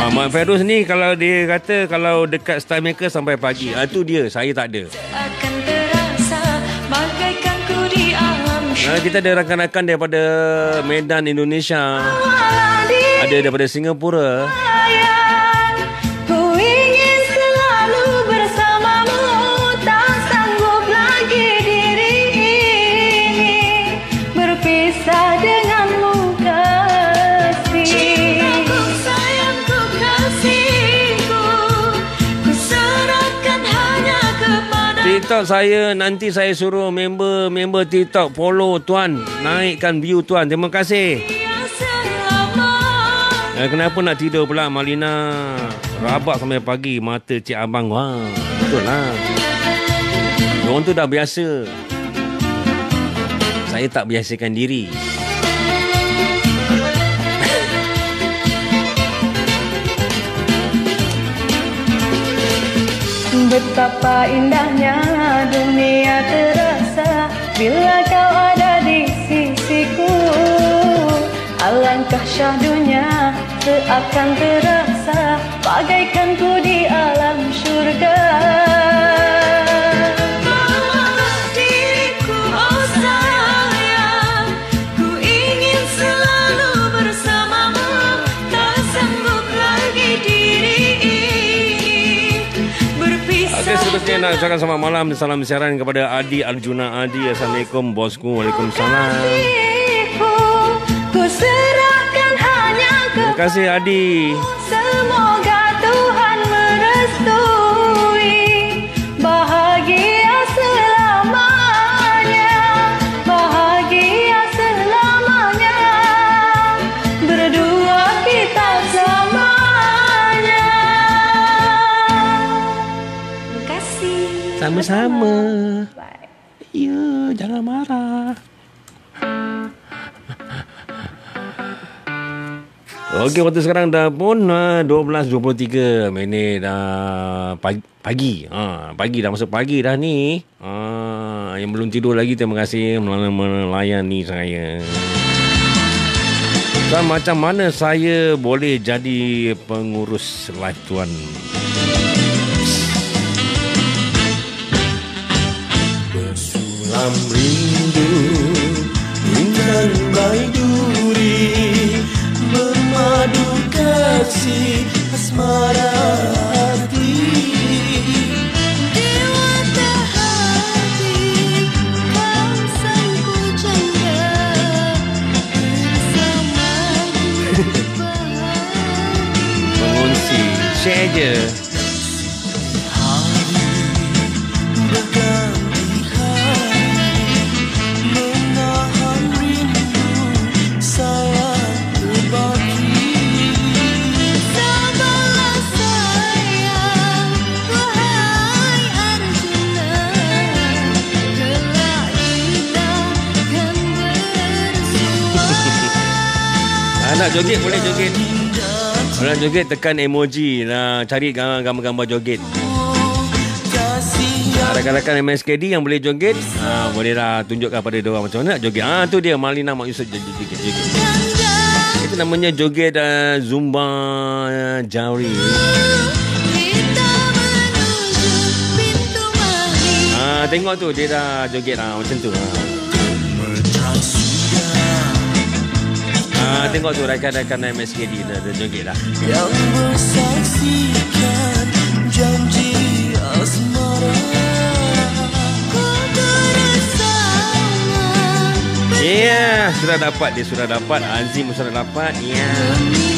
Ah, Mak Feroz ni kalau dia kata kalau dekat Star Maker sampai pagi. Ah, tu dia, saya tak ada. akan terasa Bagaikan ku di alam Ah, kita ada rakan-rakan daripada Medan, Indonesia. Ada daripada Singapura. TikTok saya nanti saya suruh member-member TikTok follow tuan, naikkan view tuan. Terima kasih. Eh, kenapa nak tidur pula Malina? Rabak sampai pagi mata cik abang. Wah, betul lah. Diorang tu dah biasa. Saya tak biasakan diri. Betapa indahnya dunia terasa Bila kau ada di sisiku. Alangkah syahdunya seakan terasa Bagaikan ku di alam syurga seterusnya nak ucapkan selamat malam dan salam siaran kepada Adi Arjuna Adi. Assalamualaikum bosku. Waalaikumsalam. Ku serahkan hanya Terima kasih Adi. Sama-sama. Bye. Ya, jangan marah. Okey, waktu sekarang dah pun uh, 12.23 minit uh, pagi. Pagi, ha, pagi dah masuk pagi dah ni. Ha, yang belum tidur lagi, terima kasih mel- melayani saya. Dan macam mana saya boleh jadi pengurus live tuan? Bersulam rindu Dengan bayi duri Bermadu kasih Asmara hati Dewata hati Bangsangku janda Bersamaku bahagia Mengungsi. Share je. Nak joget boleh joget. Kalau joget tekan emoji. Nah, cari gambar-gambar joget. Rakan-rakan MSKD yang boleh joget, ah, boleh lah tunjukkan pada dia macam mana nak joget. Ah, tu dia Malina Mak Yusof joget. joget. Itu namanya joget uh, Zumba uh, Jari. Ah, tengok tu dia dah joget ah, macam tu. Ah. Ah, tengok tu rakan-rakan MSKD dah, dah joget dah. Yang bersaksikan janji asmara Ya, yeah, sudah dapat dia sudah dapat. Azim pun sudah dapat. Ya. Yeah.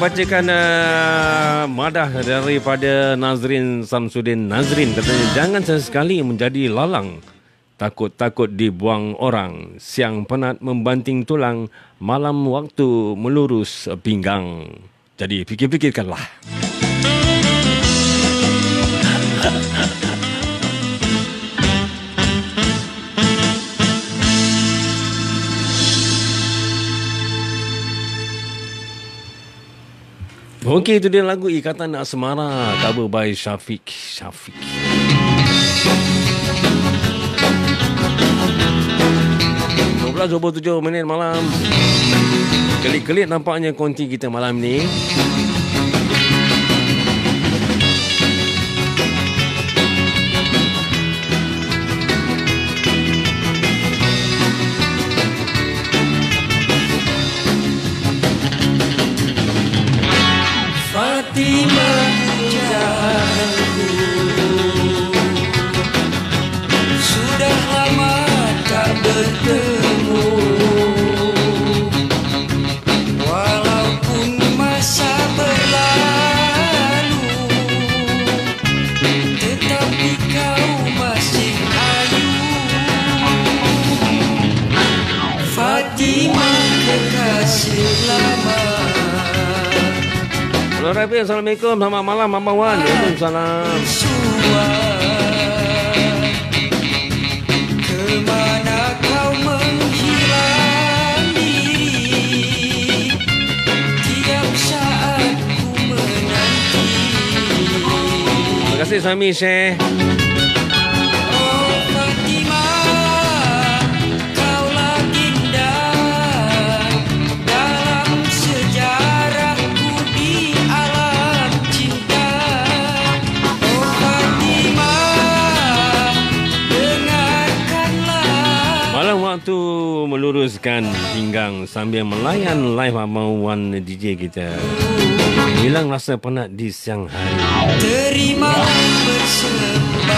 Bacakan uh, madah daripada Nazrin Samsudin Nazrin. Katanya, jangan sesekali menjadi lalang. Takut-takut dibuang orang. Siang penat membanting tulang. Malam waktu melurus pinggang. Jadi, fikir-fikirkanlah. Okey, itu dia lagu Ikatan Asmara. Cover by Syafiq. Syafiq. tujuh minit malam. Kelik-kelik nampaknya konti kita malam ni. Rafi, Assalamualaikum. Selamat malam, Mama Wan. Waalaikumsalam. Terima kasih Sami Syekh. Waktu meluruskan pinggang sambil melayan live Abang Wan DJ kita. Hilang rasa penat di siang hari. Terimalah persembahan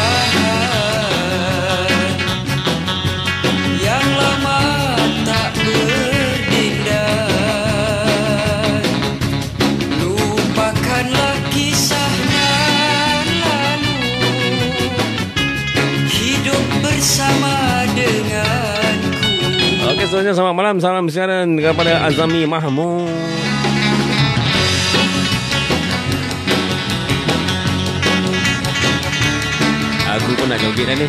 seterusnya selamat malam. Salam siaran kepada Azami Mahmud. Aku pun nak joget dah ni.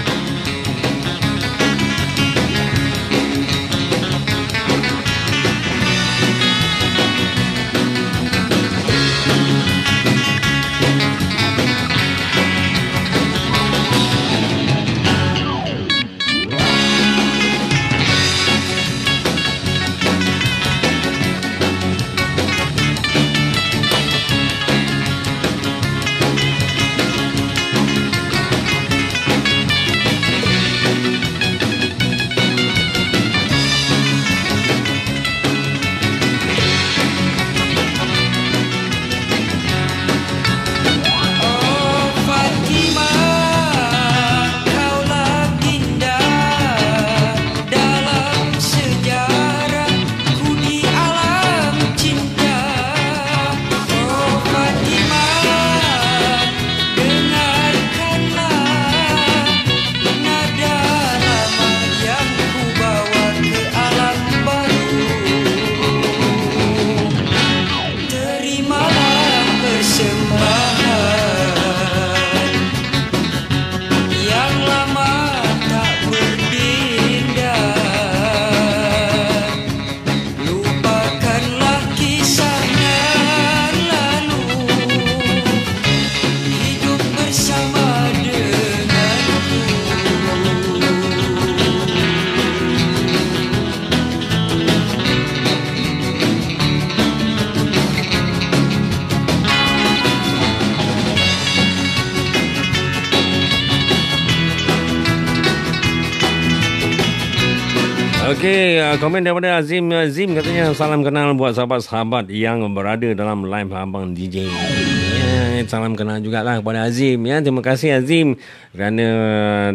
Komen daripada Azim Azim katanya salam kenal buat sahabat-sahabat yang berada dalam live abang DJ. Ya, salam kenal jugalah kepada Azim ya. Terima kasih Azim kerana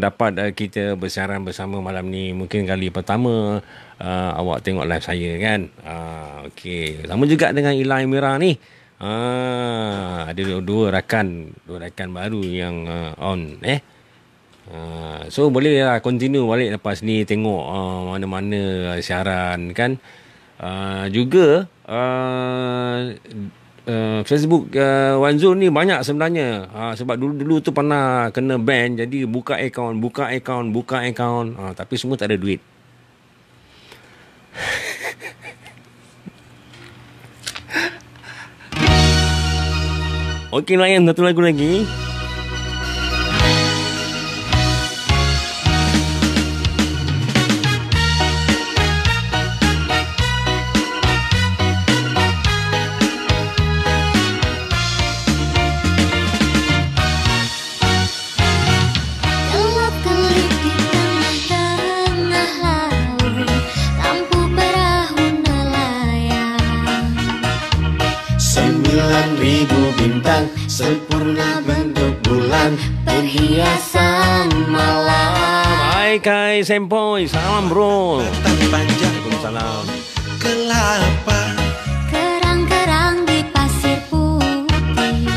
dapat uh, kita bersiaran bersama malam ni. Mungkin kali pertama uh, awak tengok live saya kan. Uh, Okey, sama juga dengan Ilai Mira ni. Ah, ada dua, dua rakan, dua rakan baru yang uh, on eh. Uh, so boleh lah continue balik lepas ni tengok uh, mana-mana siaran kan. Uh, juga uh, uh, Facebook uh, One Zone ni banyak sebenarnya. Uh, sebab dulu-dulu tu pernah kena ban jadi buka account, buka account, buka account. Uh, tapi semua tak ada duit. Okey layan satu lagu lagi. Hai Kai Sempoy, salam bro. Panjang Waalaikumsalam. kelapa Kerang-kerang di pasir putih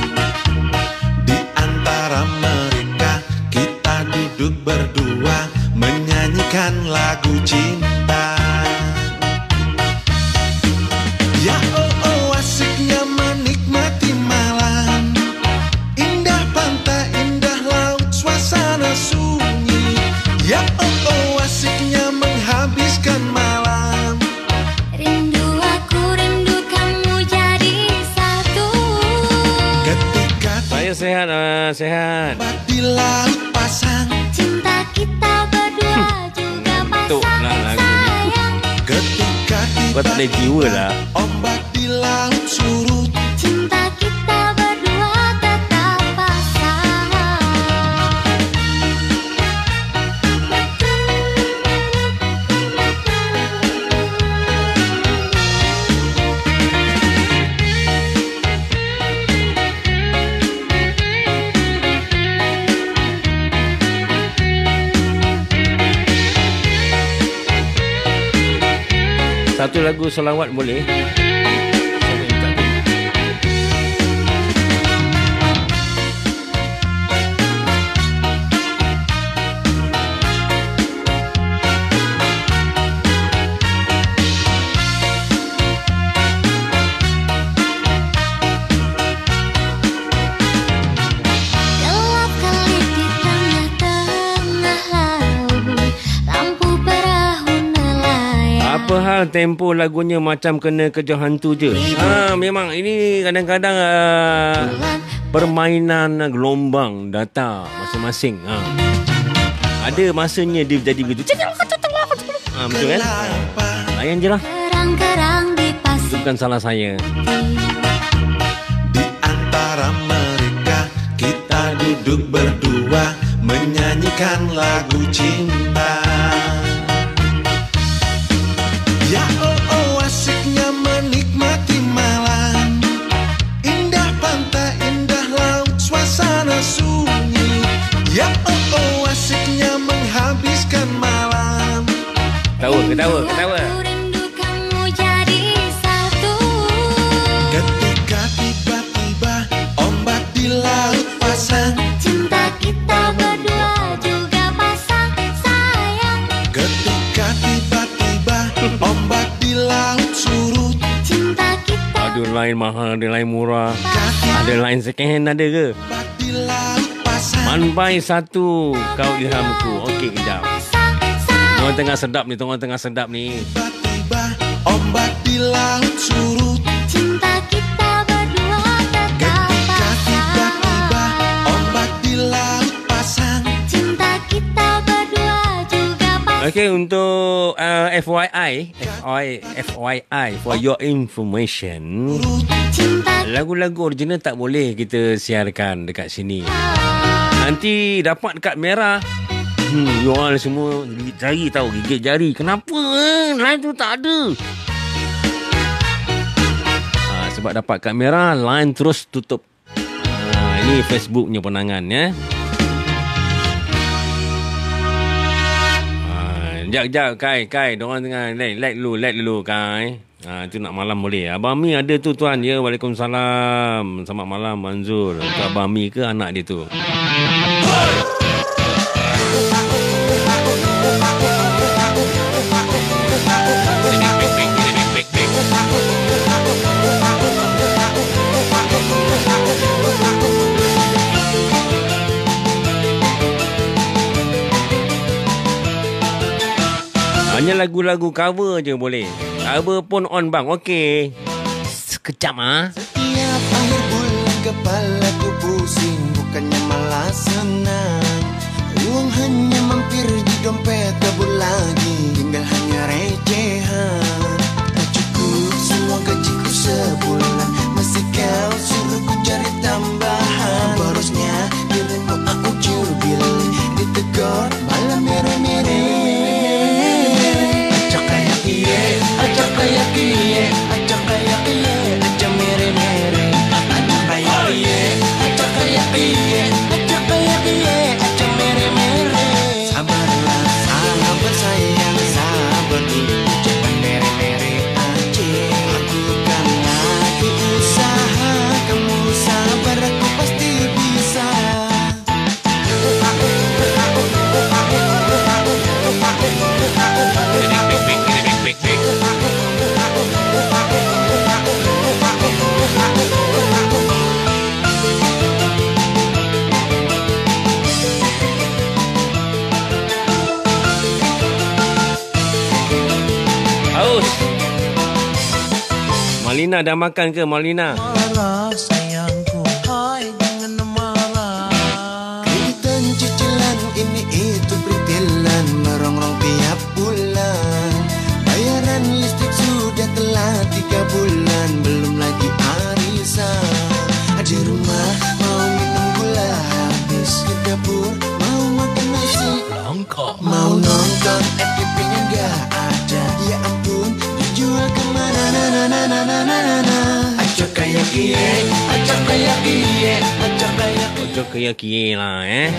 Di antara mereka kita duduk berdua Menyanyikan lagu cinta sehat, di laut pasang. Cinta kita berdua juga Bentuk lah pasang lagu ni. sayang. Ketika Kau tak ada jiwa lah. Ombak Satu lagu selawat boleh? Tempo lagunya macam kena kejar hantu je? Ha, memang ini kadang-kadang uh, permainan gelombang data masing-masing. Ha. Ada masanya dia jadi begitu. Ha, betul kan? Layan je lah. Itu bukan salah saya. Di antara mereka kita duduk berdua Menyanyikan lagu cinta Ketawa, ketawa, ketawa. Aku rindu kamu jadi satu Ketika tiba-tiba ombak di laut pasang Cinta kita berdua juga pasang sayang Ketika tiba-tiba ombak di laut surut Cinta kita Ada lain mahal, ada lain murah. Ada lain second hand ada ke? Manpai satu kau ilhamku. Okey, kejap. Orang tengah sedap ni, orang tengah sedap ni. Tiba-tiba ombak di laut surut. Cinta kita berdua tetap Ketika tiba-tiba pasang ombak di laut pasang. Cinta kita berdua juga pasang. Okey untuk uh, FYI, FYI, FYI for your information, lagu-lagu original tak boleh kita siarkan dekat sini. Nanti dapat kad merah Hmm, you all semua gigit jari tahu, gigit jari. Kenapa eh? line tu tak ada? Ha, sebab dapat kamera, line terus tutup. Ha, ini Facebook punya penangan ya. Ha, Sekejap, sekejap. Kai, Kai. Diorang tengah like, like dulu, like dulu, Kai. Ha, itu nak malam boleh. Abang Mi ada tu, Tuan. Ya, Waalaikumsalam. Selamat malam, Manzur. Itu Abang Mi ke anak dia tu? Hanya lagu-lagu cover je boleh. Cover pun on bang. Okey. Sekejap ah. Tiap akhir bulan kepalaku pusing Bukannya malah senang Uang hanya mampir di dompet tabur lagi dah makan ke Maulina? Malas. Lah eh.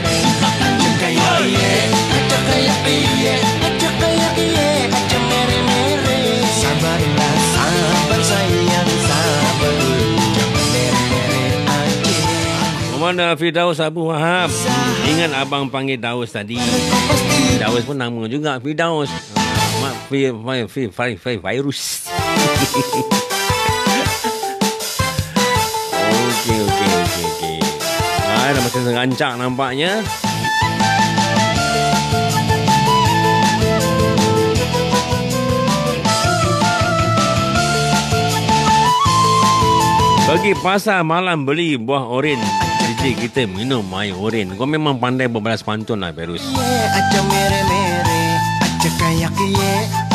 Sabarlah, sabar sayang, sabar dulu, jangan mere mere aja. Komanda Firdaus Abu Wahab. Ingat abang panggil Daus tadi. Daus pun nama juga Firdaus. Mak fi dah macam rancak nampaknya. Pergi pasar malam beli buah oren. Jadi kita minum air oren. Kau memang pandai berbalas pantun lah, Perus. Iye,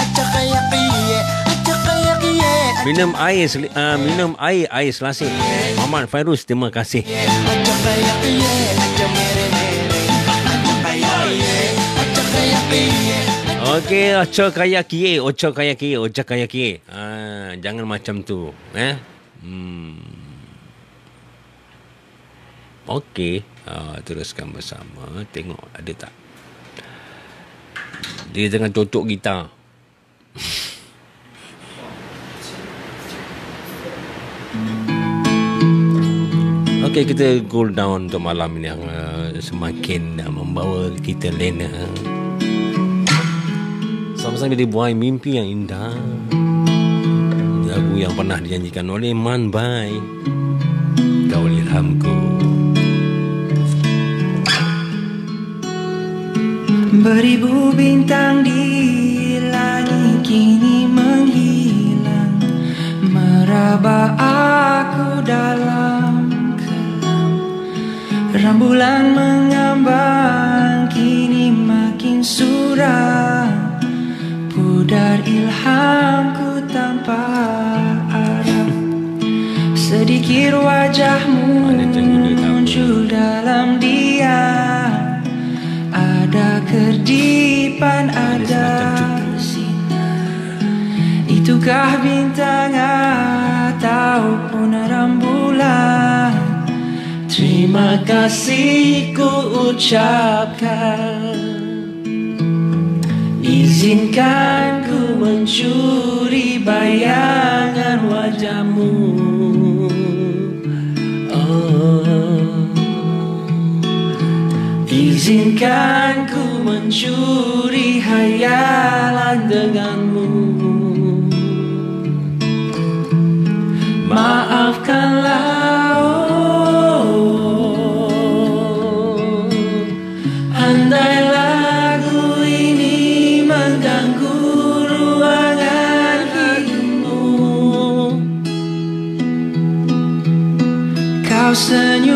Minum air seli- uh, minum air air selasih. Muhammad Fairuz, terima kasih. Okey, oco kaya kie, oco kaya kie, oco kaya kie. Ah, jangan macam tu, eh? Hmm. Okey, ah, teruskan bersama. Tengok ada tak. Dia tengah cocok gitar. Okey, kita cool down untuk malam ini yang uh, semakin uh, membawa kita lena. Sama-sama dibuai mimpi yang indah. Lagu yang pernah dinyanyikan oleh Man Bai. Kau ilhamku. Beribu bintang di langit kini menghilang Meraba aku dalam Rembulan mengambang kini makin suram. Pudar ilhamku tanpa arah. Sedikit wajahmu muncul dalam diam Ada Kerdipan ada sinar. Itukah bintang ataupun rembulan Terima kasih ku ucapkan. Izinkan ku mencuri bayangan wajahmu. Oh. Izinkan ku mencuri hayalan denganmu. Maafkanlah Kau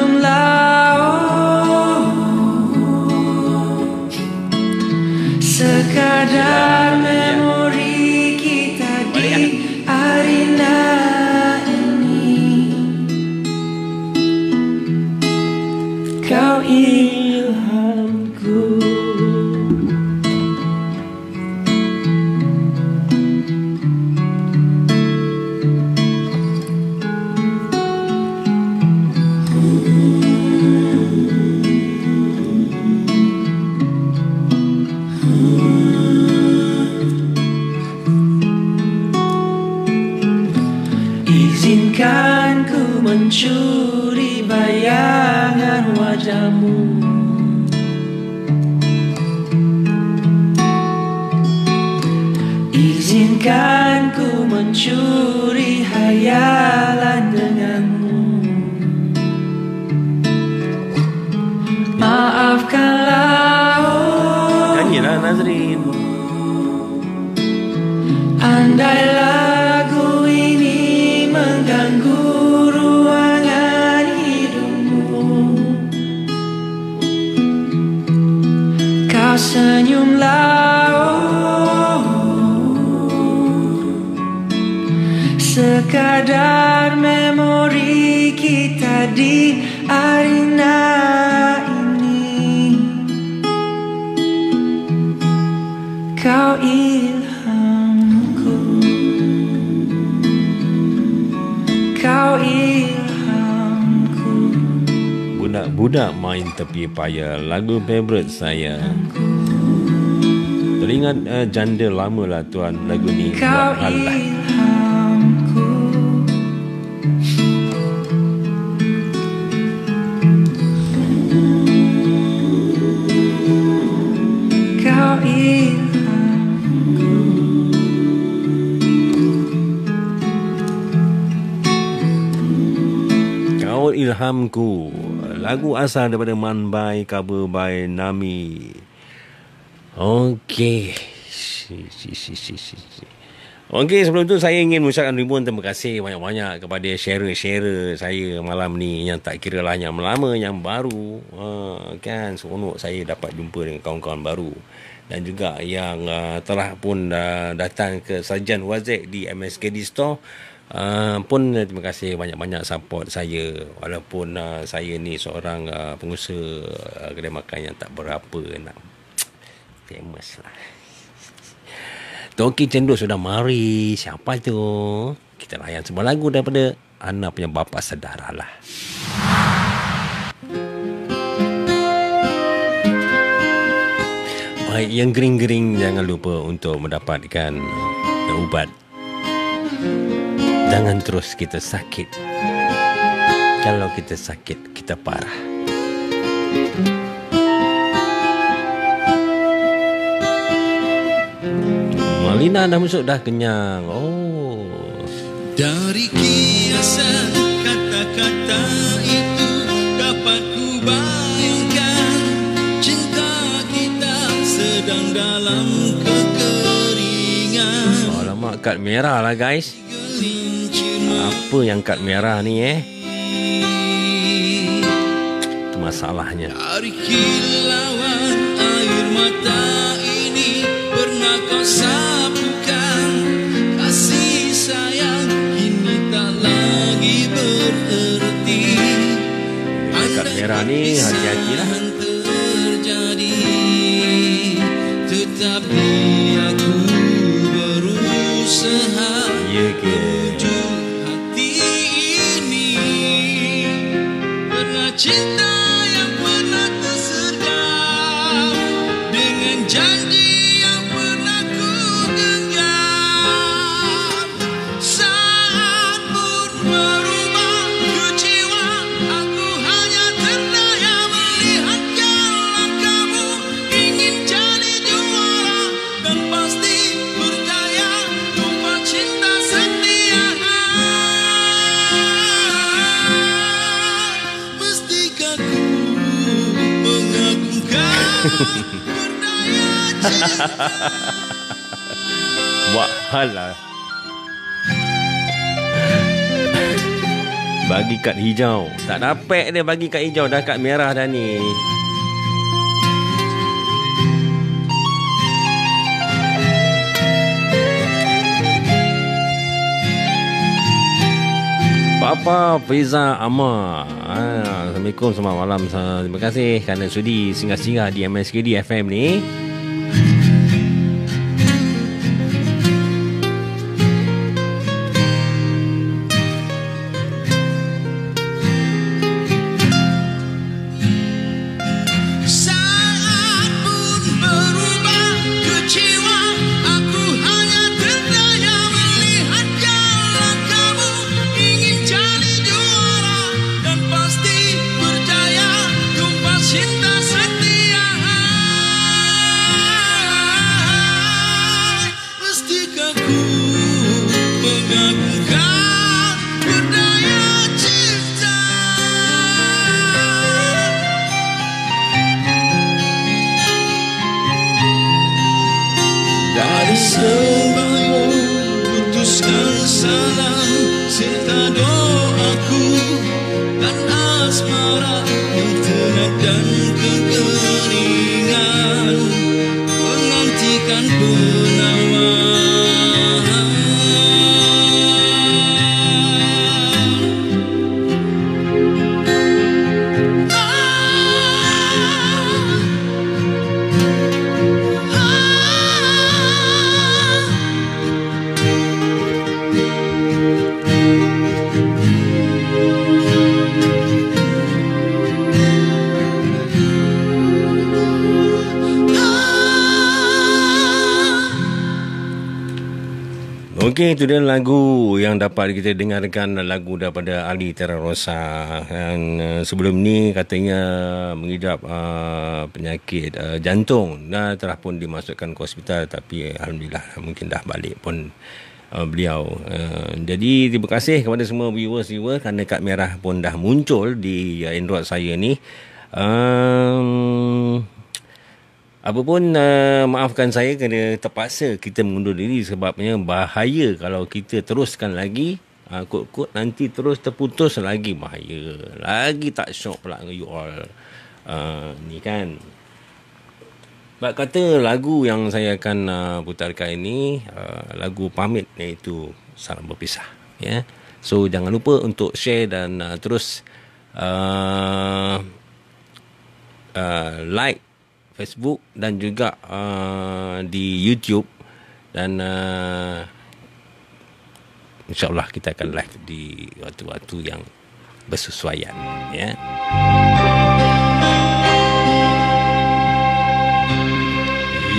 Izinkan ku mencuri bayangan wajahmu. Izinkan ku mencuri hayalan denganmu. Maafkanlah oh, Nyanyilah Nazrin. Andai main tepi paya Lagu favourite saya. Teringat uh, janda lama lah tuan. Lagu ni Kau lah. ilhamku. Kau ilhamku. Kau ilhamku Lagu asal daripada Manbai Cover by Nami Okey. Okey, sebelum tu saya ingin mengucapkan ribuan terima kasih banyak-banyak kepada sharer-sharer saya malam ni yang tak kira lah yang lama, yang baru. Ha, kan, seronok saya dapat jumpa dengan kawan-kawan baru. Dan juga yang uh, telah pun uh, datang ke Sajan Wazek di MSKD Store. Uh, pun uh, terima kasih banyak-banyak support saya walaupun uh, saya ni seorang uh, pengusaha uh, kedai makan yang tak berapa nak famous lah Toki Cendol sudah mari. Siapa tu? Kita layan sebuah lagu daripada anak punya bapa saudara lah. Baik, yang gering-gering jangan lupa untuk mendapatkan ubat. Jangan terus kita sakit. Kalau kita sakit, kita parah. Malina dah masuk dah kenyang. Oh. Dari kiasan kata-kata itu dapat ku bayangkan cinta kita sedang dalam kekeringan. Alamak, kad merah lah guys. Apa yang kad merah ni eh? Itu masalahnya. Dari kilauan air mata ini pernah kau sapukan kasih sayang kini tak lagi bererti. Kad merah ni hati-hatilah. terjadi Tapi aku berusaha Ya ke? Pernah Buat hal lah. Bagi kad hijau. Tak dapat dia bagi kad hijau. Dah kad merah dah ni. Papa Fiza Amar ah, Assalamualaikum selamat malam Terima kasih kerana sudi singgah-singgah di MSKD FM ni believe. Okey, itu dia lagu yang dapat kita dengarkan lagu daripada Ali Terarosa. Dan uh, sebelum ni katanya mengidap uh, penyakit uh, jantung dan telah pun dimasukkan ke hospital tapi alhamdulillah mungkin dah balik pun uh, beliau. Uh, jadi terima kasih kepada semua viewers-viewers kerana kad merah pun dah muncul di uh, Android saya ni. Um, apa pun uh, maafkan saya kerana terpaksa kita mengundur diri sebabnya bahaya kalau kita teruskan lagi uh, kod-kod nanti terus terputus lagi bahaya. Lagi tak syok pula dengan you all. Uh, ni kan. Sebab kata lagu yang saya akan uh, putarkan ini uh, lagu pamit iaitu salam berpisah ya. So jangan lupa untuk share dan uh, terus uh, uh, like Facebook dan juga uh, di YouTube. Dan uh, insyaallah kita akan live di waktu-waktu yang bersesuaian ya.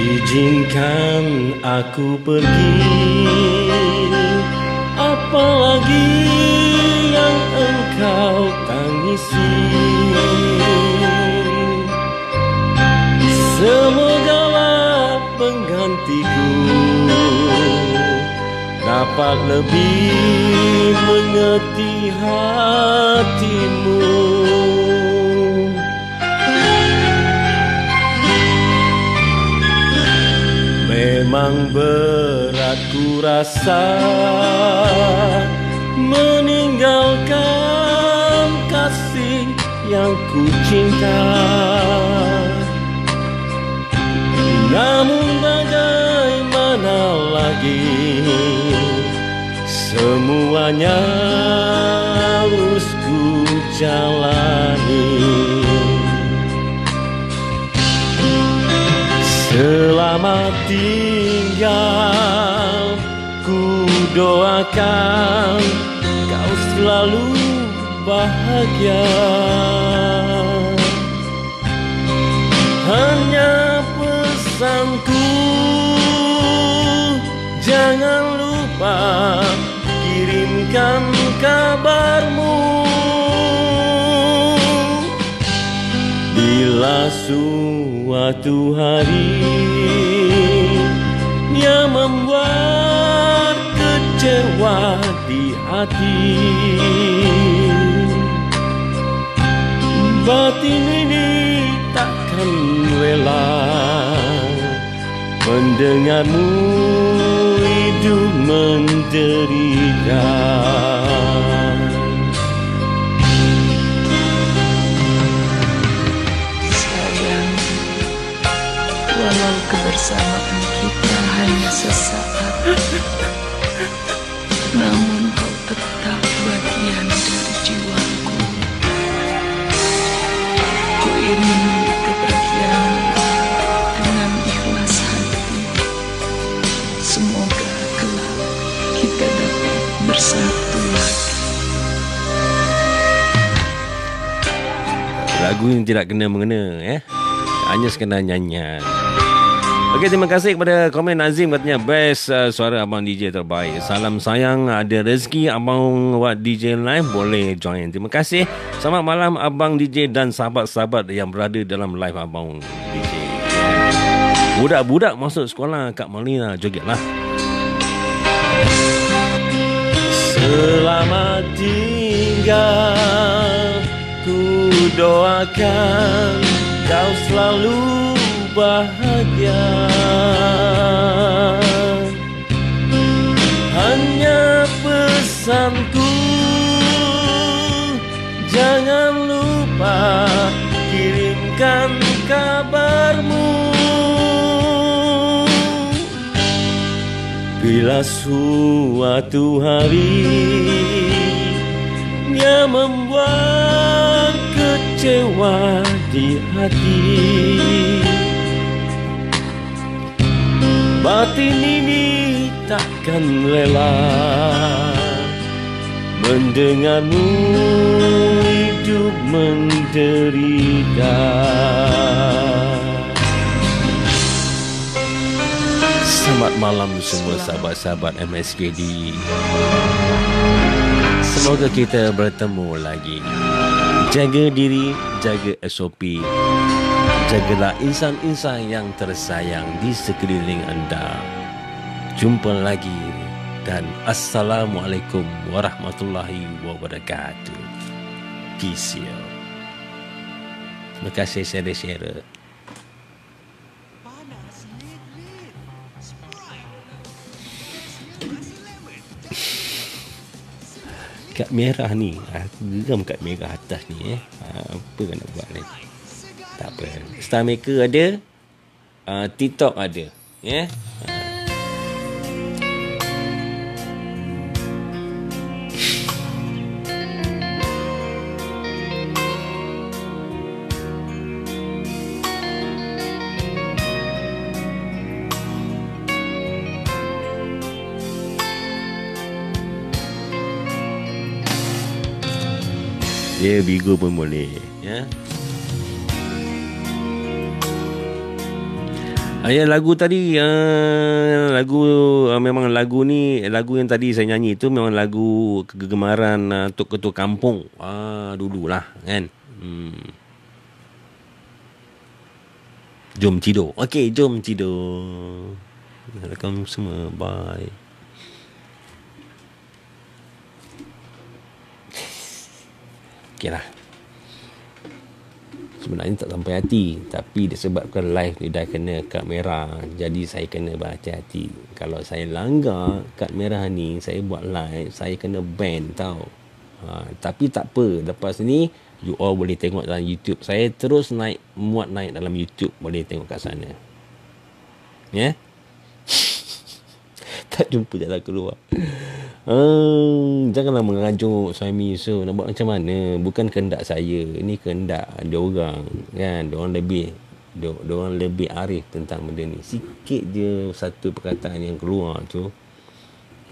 Izinkan aku pergi. Apalagi yang engkau tangisi Semogalah penggantiku. Dapat lebih mengerti hatimu. Memang berat ku rasa Meninggalkan kasih yang ku cinta Namun bagaimana lagi? Semuanya harus ku jalani. Selamat tinggal Ku doakan kau selalu bahagia pesanku. Jangan lupa kirimkan kabarmu. Bila suatu hari Dia membuat kecewa di hati. Batin ini takkan rela Mendengarmu hidup menderita. Sayang, walau kebersamaan kita hanya sesaat, Lagu yang tidak kena mengena eh. Hanya sekadar nyanyian. Okey, terima kasih kepada komen Nazim katanya best uh, suara abang DJ terbaik. Salam sayang ada rezeki abang buat DJ live boleh join. Terima kasih. Selamat malam abang DJ dan sahabat-sahabat yang berada dalam live abang DJ. Budak-budak masuk sekolah kat Malina jogetlah. Selamat tinggal doakan kau selalu bahagia. Hanya pesanku Jangan lupa kirimkan kabarmu. Bila suatu hari Dia membuat kecewa di hati. Batin ini takkan rela Mendengarmu hidup menderita. Selamat malam semua sahabat-sahabat MSKD Semoga kita bertemu lagi Jaga diri, jaga SOP Jagalah insan-insan yang tersayang di sekeliling anda. Jumpa lagi dan Assalamualaikum warahmatullahi wabarakatuh. Peace yo. Terima kasih share-share Kad merah ni Aku geram kad merah atas ni eh. Ha, Apa nak buat ni? Tak apa. Star Maker ada uh, TikTok ada Ya yeah? Dia Bigo pun boleh ya. Ayah lagu tadi uh, lagu uh, memang lagu ni lagu yang tadi saya nyanyi tu memang lagu kegemaran uh, Tok Ketua Kampung. Ah dululah kan. Hmm. Jom tidur. Okey, jom tidur. Assalamualaikum semua. Bye. Okey lah. Sebenarnya tak sampai hati Tapi disebabkan live ni dah kena kad merah. Jadi saya kena berhati-hati Kalau saya langgar kad merah ni Saya buat live Saya kena ban tau. Ha, Tapi tak apa. Lepas ni You all boleh tengok dalam YouTube. Saya terus naik Muat naik dalam YouTube. Boleh tengok kat sana. Ya? yeah? Tak jumpa jalan keluar. Hmm, janganlah mengajuk suami so nak buat macam mana? Bukan kehendak saya ini kehendak dia orang kan? Dia orang lebih dia, dia orang lebih arif tentang benda ni. Sikit je satu perkataan yang keluar tu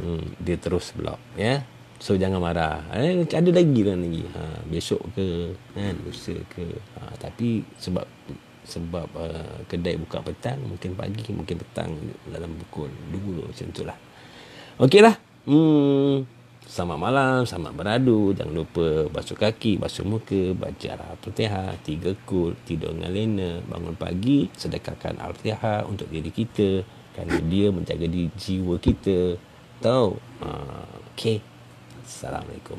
hmm, dia terus block ya? So jangan marah. Eh, ada lagi lah lagi. Ha, besok ke kan? Lusa ke. Ha, tapi sebab sebab uh, kedai buka petang mungkin pagi mungkin petang dalam pukul 2 macam tu lah okey lah hmm Selamat malam, selamat beradu. Jangan lupa basuh kaki, basuh muka, baca Al-Fatihah, tiga kul, tidur dengan lena, bangun pagi, sedekahkan Al-Fatihah untuk diri kita. Kerana dia menjaga di jiwa kita. Tahu? Uh, okay. Assalamualaikum.